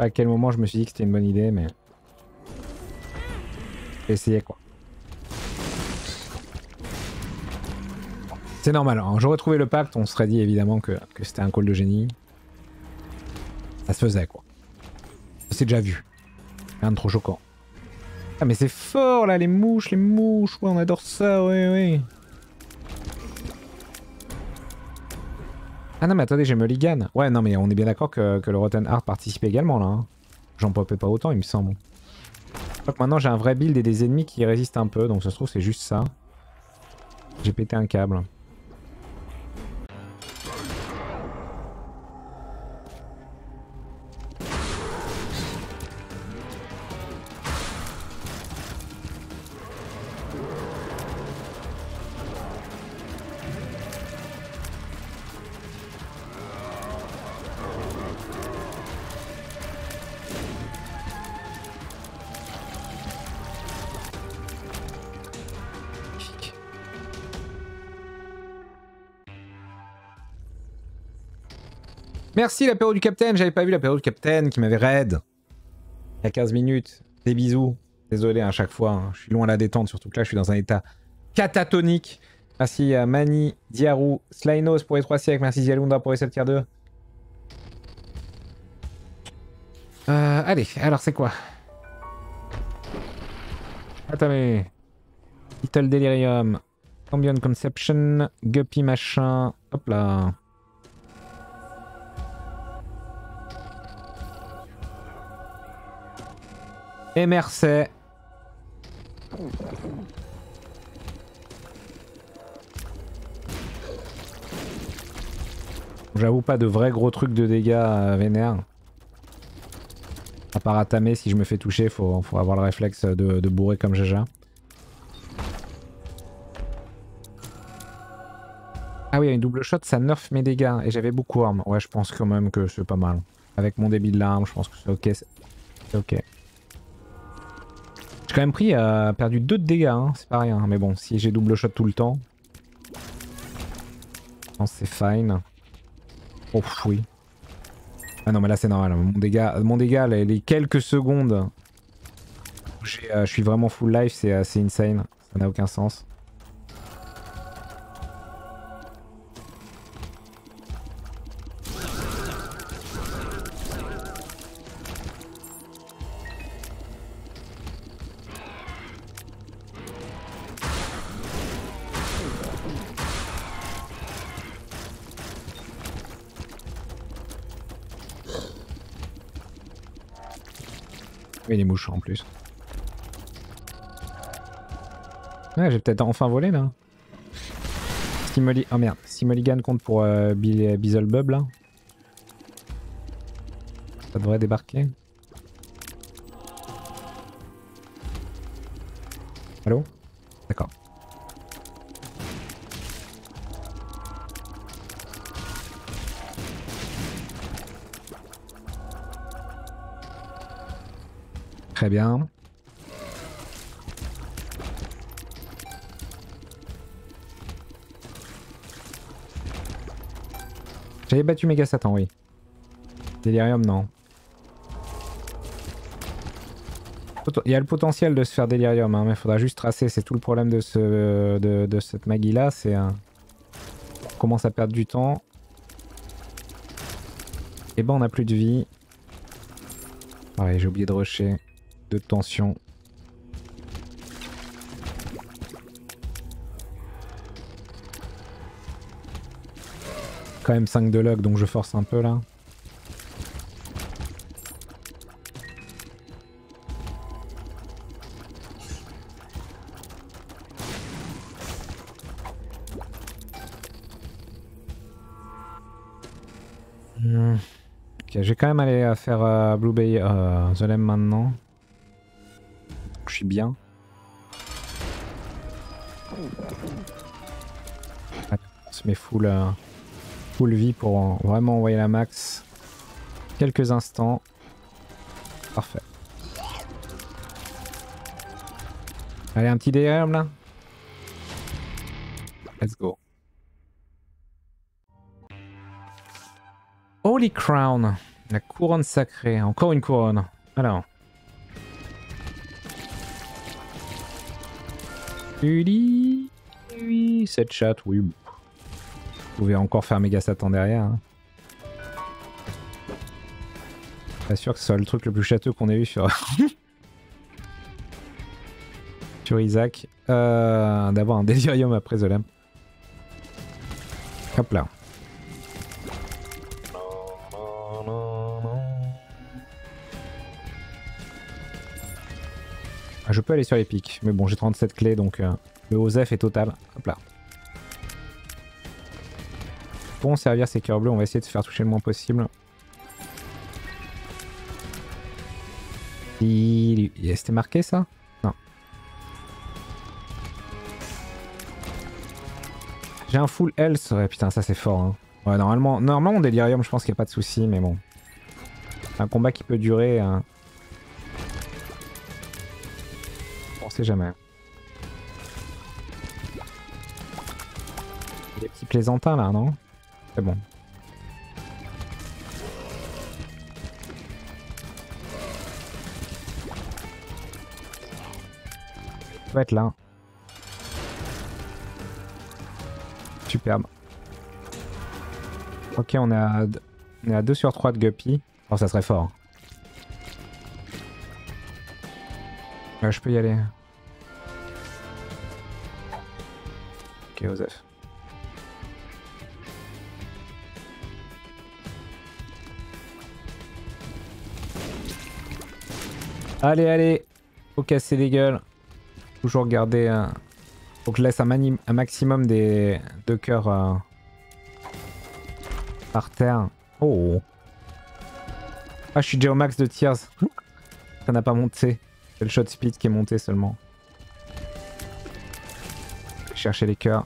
À quel moment je me suis dit que c'était une bonne idée, mais. Essayé quoi. C'est normal, hein. j'aurais trouvé le pacte, on se serait dit évidemment que, que c'était un call de génie. Ça se faisait quoi. C'est déjà vu. Rien de trop choquant. Ah mais c'est fort là, les mouches, les mouches, ouais on adore ça, ouais ouais. Ah non mais attendez, j'ai Mulligan. Ouais non mais on est bien d'accord que, que le Rotten Heart participe également là. hein. J'en popais pas autant il me semble. Que maintenant j'ai un vrai build et des ennemis qui résistent un peu, donc ça se trouve c'est juste ça. J'ai pété un câble. Merci l'apéro du Capitaine, j'avais pas vu l'apéro du Capitaine qui m'avait raid. Il y a 15 minutes. Des bisous. Désolé à chaque fois, hein. je suis loin à la détente, surtout que là je suis dans un état catatonique. Merci à Mani, Diarou, Slynos pour les 3 siècles, merci Zialundra pour les 7 tiers 2. Euh, allez, alors c'est quoi? Attendez. Little Delirium, Ambient Conception, Guppy machin, hop là. Et merci. J'avoue pas de vrais gros trucs de dégâts euh, vénères. À part Atame, si je me fais toucher, faut, faut avoir le réflexe de, bourrer comme Jaja. Ah oui, une double shot, ça nerf mes dégâts. Et j'avais beaucoup armes. Ouais, je pense quand même que c'est pas mal. Avec mon débit de l'arme, je pense que c'est ok. C'est ok. J'ai quand même pris, euh, perdu 2 de dégâts, hein, c'est pas rien. Mais bon, si j'ai double shot tout le temps, que c'est fine. Oh oui. Ah non mais là c'est normal, mon dégât, mon dégât les, quelques secondes euh, je suis vraiment full life c'est assez insane, ça n'a aucun sens. Et les mouches en plus. Ouais, j'ai peut-être enfin volé là. Stimoli... Oh merde, Stimoligan compte pour euh, Bizzlebub là. Ça devrait débarquer. Allô? D'accord. Très bien. J'avais battu Mega Satan, oui. Delirium, non. Il y a le potentiel de se faire Delirium, hein, mais il faudra juste tracer. C'est tout le problème de, ce, de, cette magie là. C'est. On commence à perdre du temps. Et ben on a plus de vie. Ouais, j'ai oublié de rusher. De tension. Quand même 5 de luck donc je force un peu là. Hmm. Ok, je vais quand même aller faire euh, Blue Bay euh, The maintenant. Bien. On se met full, euh, full vie pour en- vraiment envoyer la max. Quelques instants. Parfait. Allez, un petit DM là. Let's go. Holy Crown. La couronne sacrée. Encore une couronne. Alors. Uli. Oui, cette chatte, oui. Vous pouvez encore faire méga Satan derrière. hein. Pas sûr que ce soit le truc le plus châteux qu'on ait eu sur. sur Isaac. Euh, D'avoir un délirium après Lamb. Hop là. Je peux aller sur les pics, mais bon, j'ai 37 clés donc euh, le OZEF est total. Hop là. Pour en servir ces cœurs bleus, on va essayer de se faire toucher le moins possible. Il... C'était marqué ça? Non. J'ai un full health, ouais, putain, ça c'est fort. Hein. Ouais, normalement, normalement, délirium, je pense qu'il n'y a pas de souci, mais bon. Un combat qui peut durer. hein. On sait jamais. Des petits plaisantins là, non? C'est bon. Ça va être là. Superbe. Ok, on est à, on est à 2 sur 3 de Guppy. Oh, ça serait fort. Ouais, je peux y aller. Allez, allez Faut casser les gueules. Toujours garder... euh, Faut que je laisse un, maximum des... de cœurs euh, par terre. Oh Ah, je suis déjà au max de tiers. Ça n'a pas monté. C'est le shot speed qui est monté seulement. Chercher les cœurs.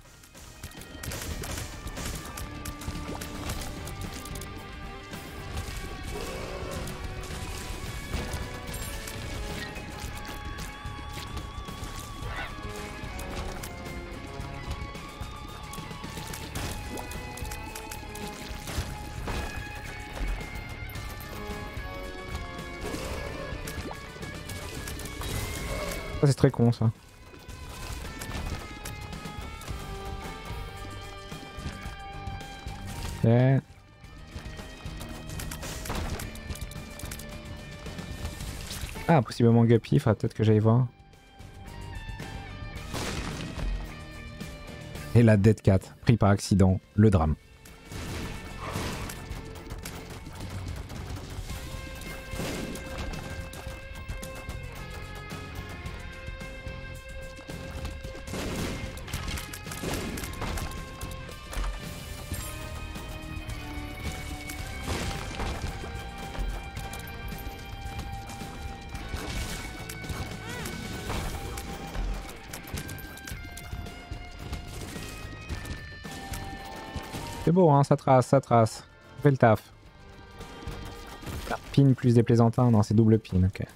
c'est très con ça. Ah, possiblement Guppy, faudra peut-être que j'aille voir. Et la Dead Cat, pris par accident, le drame. Ça trace, ça trace. On fait le taf. Pin plus des plaisantins, non, c'est double pin, ok.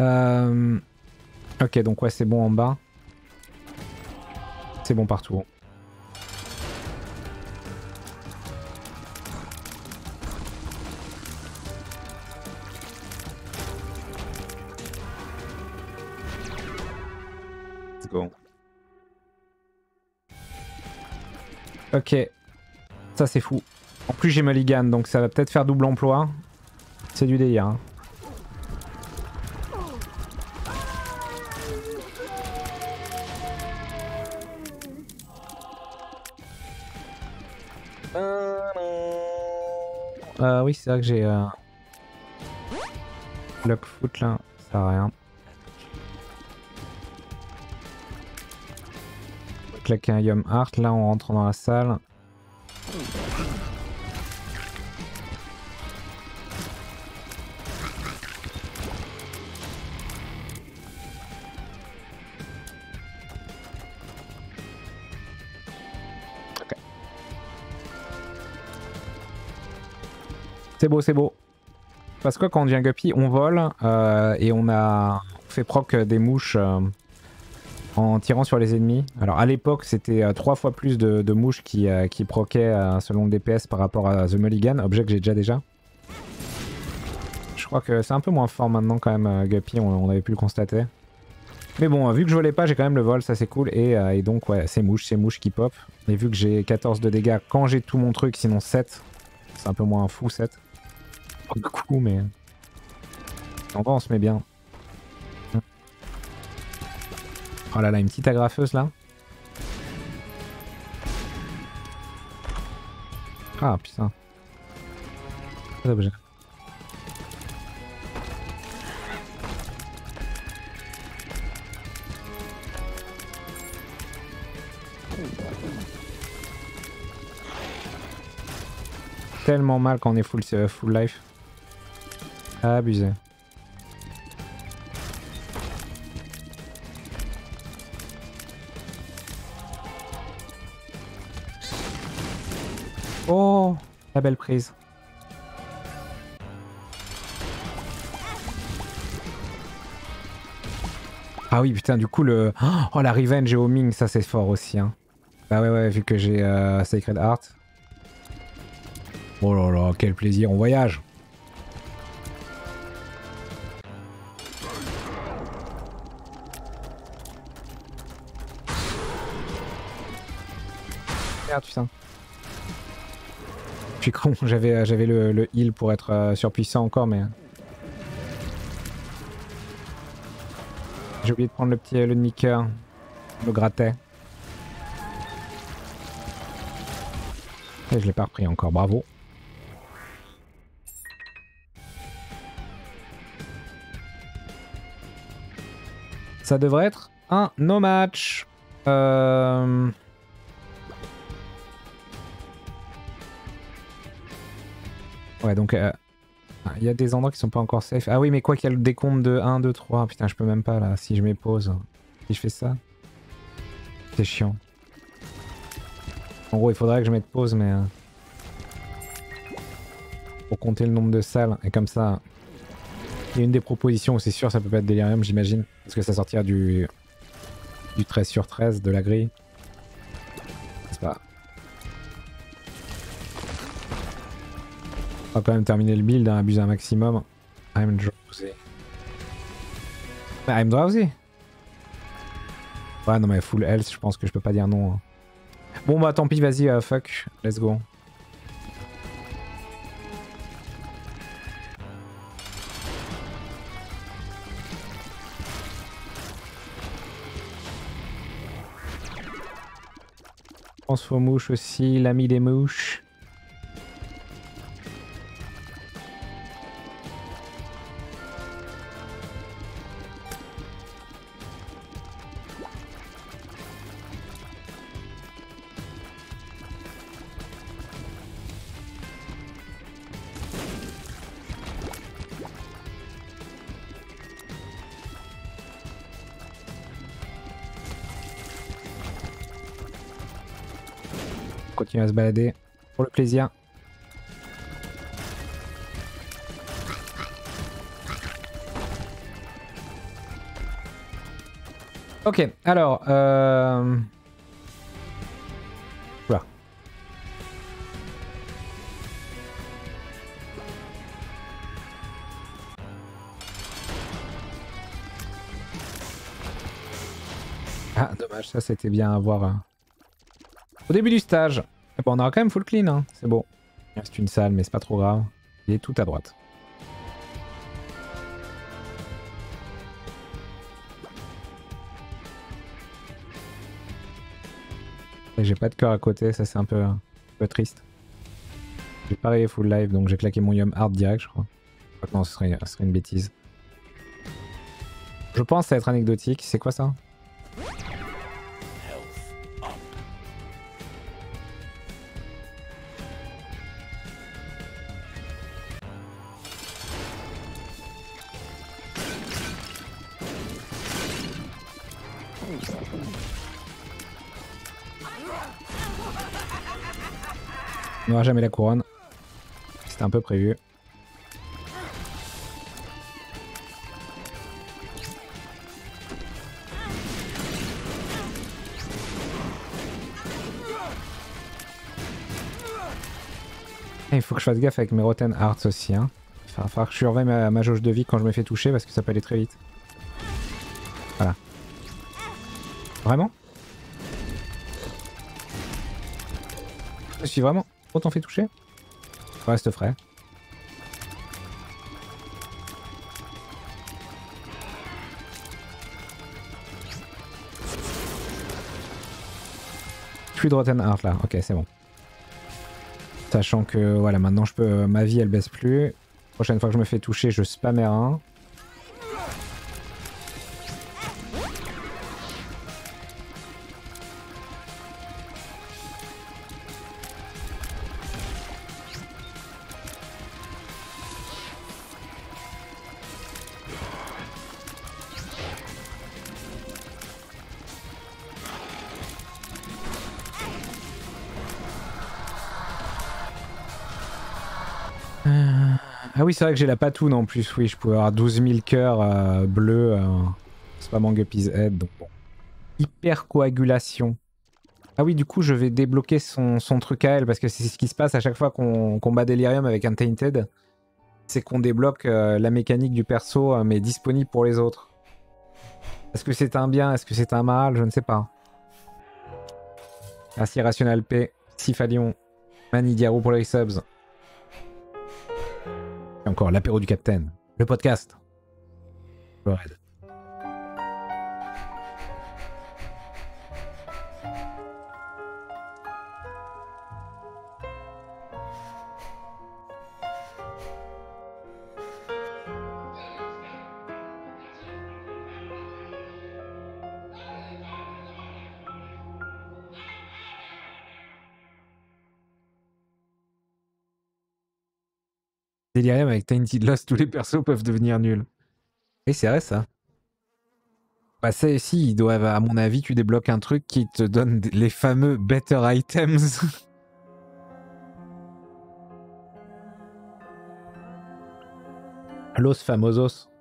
Euh... Ok, donc ouais, c'est bon en bas. C'est bon partout. Ok. Ça c'est fou. En plus j'ai Mulligan donc ça va peut-être faire double emploi. C'est du délire. hein. Euh, oui c'est vrai que j'ai... Euh... Lock foot là, ça sert à rien. Claquer un Yum Heart là en rentrant dans la salle. C'est beau, c'est beau. Parce que quand on devient Guppy, on vole euh, et on a fait proc des mouches euh, en tirant sur les ennemis. Alors à l'époque, c'était euh, trois fois plus de, mouches qui, euh, qui proquaient euh, selon le DPS par rapport à The Mulligan, objet que j'ai déjà déjà. Je crois que c'est un peu moins fort maintenant quand même, euh, Guppy, on, avait pu le constater. Mais bon, vu que je volais pas, j'ai quand même le vol, ça c'est cool. Et, et donc, ouais, c'est mouche, c'est mouche qui pop. Et vu que j'ai 14 de dégâts quand j'ai tout mon truc, sinon 7, c'est un peu moins fou 7. Pas coup, mais... En vrai, on se met bien. Oh là là, une petite agrafeuse là. Ah putain. Pas d'objet. Tellement mal quand on est full, euh, full life. Abusé. La belle prise. Ah oui, putain, du coup, le... Oh, la revenge et homing, ça c'est fort aussi. Hein. Bah ouais, ouais, vu que j'ai euh, Sacred Heart. Oh là là, quel plaisir, on voyage. Merde, putain. Je suis con, j'avais j'avais le, le heal pour être euh, surpuissant encore, mais... J'ai oublié de prendre le petit le nicker, le grattais. Et je l'ai pas repris encore, bravo. Ça devrait être un no match. Euh... Ouais, donc euh, il y a des endroits qui sont pas encore safe. Ah oui, mais quoi qu'il y a le décompte de 1, 2, 3. Putain, je peux même pas là. Si je mets pause, si je fais ça, c'est chiant. En gros, il faudrait que je mette pause, mais. euh, Pour compter le nombre de salles. Et comme ça. Il y a une des propositions c'est sûr ça peut pas être Delirium, j'imagine. Parce que ça sortira du. Du 13 sur 13 de la grille. C'est pas? On va quand même terminer le build, hein, abuser un maximum. I'm. Bah, I'm drowsy. Ouais, non, mais full health, je pense que je peux pas dire non. hein. Bon, bah tant pis, vas-y, euh, fuck. Let's go. Transfo-mouche aussi, l'ami des mouches. Continue à se balader pour le plaisir. Ok, alors... Euh... Oula. Ah, dommage, ça c'était bien à voir. hein. Au début du stage. Ben, on aura quand même full clean, hein. c'est beau. Il reste une salle, mais c'est pas trop grave. Il est tout à droite. J'ai pas de cœur à côté, ça c'est un peu, un peu triste. J'ai pas réveillé full live, donc j'ai claqué mon yum hard direct, je crois. Non, ce serait, ce serait une bêtise. Je pense va être anecdotique. C'est quoi ça? N'aura jamais la couronne. C'était un peu prévu. Et Il faut que je fasse gaffe avec mes Rotten Hearts aussi. Hein. Il va falloir que je surveille ma, ma jauge de vie quand je me fais toucher parce que ça peut aller très vite. Voilà. Vraiment? Je suis vraiment autant fait toucher Reste frais. Plus de Rotten Heart là, ok c'est bon. Sachant que voilà maintenant je peux. Ma vie elle baisse plus. Prochaine fois que je me fais toucher, je spam R1. Ah oui, c'est vrai que j'ai la patoune en plus. Oui, je pouvais avoir 12 000 cœurs euh, bleus. Euh, Spam Guppy's Head. Donc bon. Hypercoagulation. Ah oui, du coup, je vais débloquer son, son truc à elle parce que c'est ce qui se passe à chaque fois qu'on qu'on bat Delirium avec un Tainted. C'est qu'on débloque euh, la mécanique du perso, euh, mais disponible pour les autres. Est-ce que c'est un bien Est-ce que c'est un mal Je ne sais pas. Merci Rational P. Sifalion. Mani Diaro pour les subs. Encore l'apéro du Capitaine. Le podcast. Delirium avec Tainted Lost, tous les persos peuvent devenir nuls. Oui, c'est vrai ça. Bah ça si, ils doivent, à mon avis, tu débloques un truc qui te donne les fameux better items. Los famosos.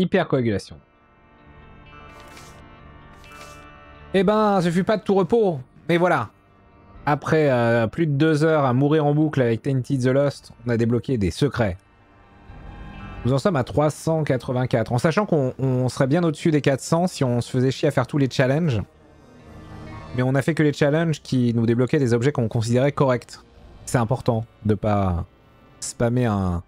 Hypercoagulation. Eh ben, ce fut pas de tout repos. Mais voilà. Après euh, plus de deux heures à mourir en boucle avec Tainted the Lost, on a débloqué des secrets. Nous en sommes à 384. En sachant qu'on on serait bien au-dessus des 400 si on se faisait chier à faire tous les challenges. Mais on a fait que les challenges qui nous débloquaient des objets qu'on considérait corrects. C'est important de pas spammer un...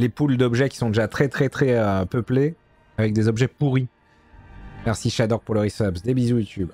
les poules d'objets qui sont déjà très très très euh, peuplés avec des objets pourris. Merci Shador pour le resubs. Des bisous YouTube.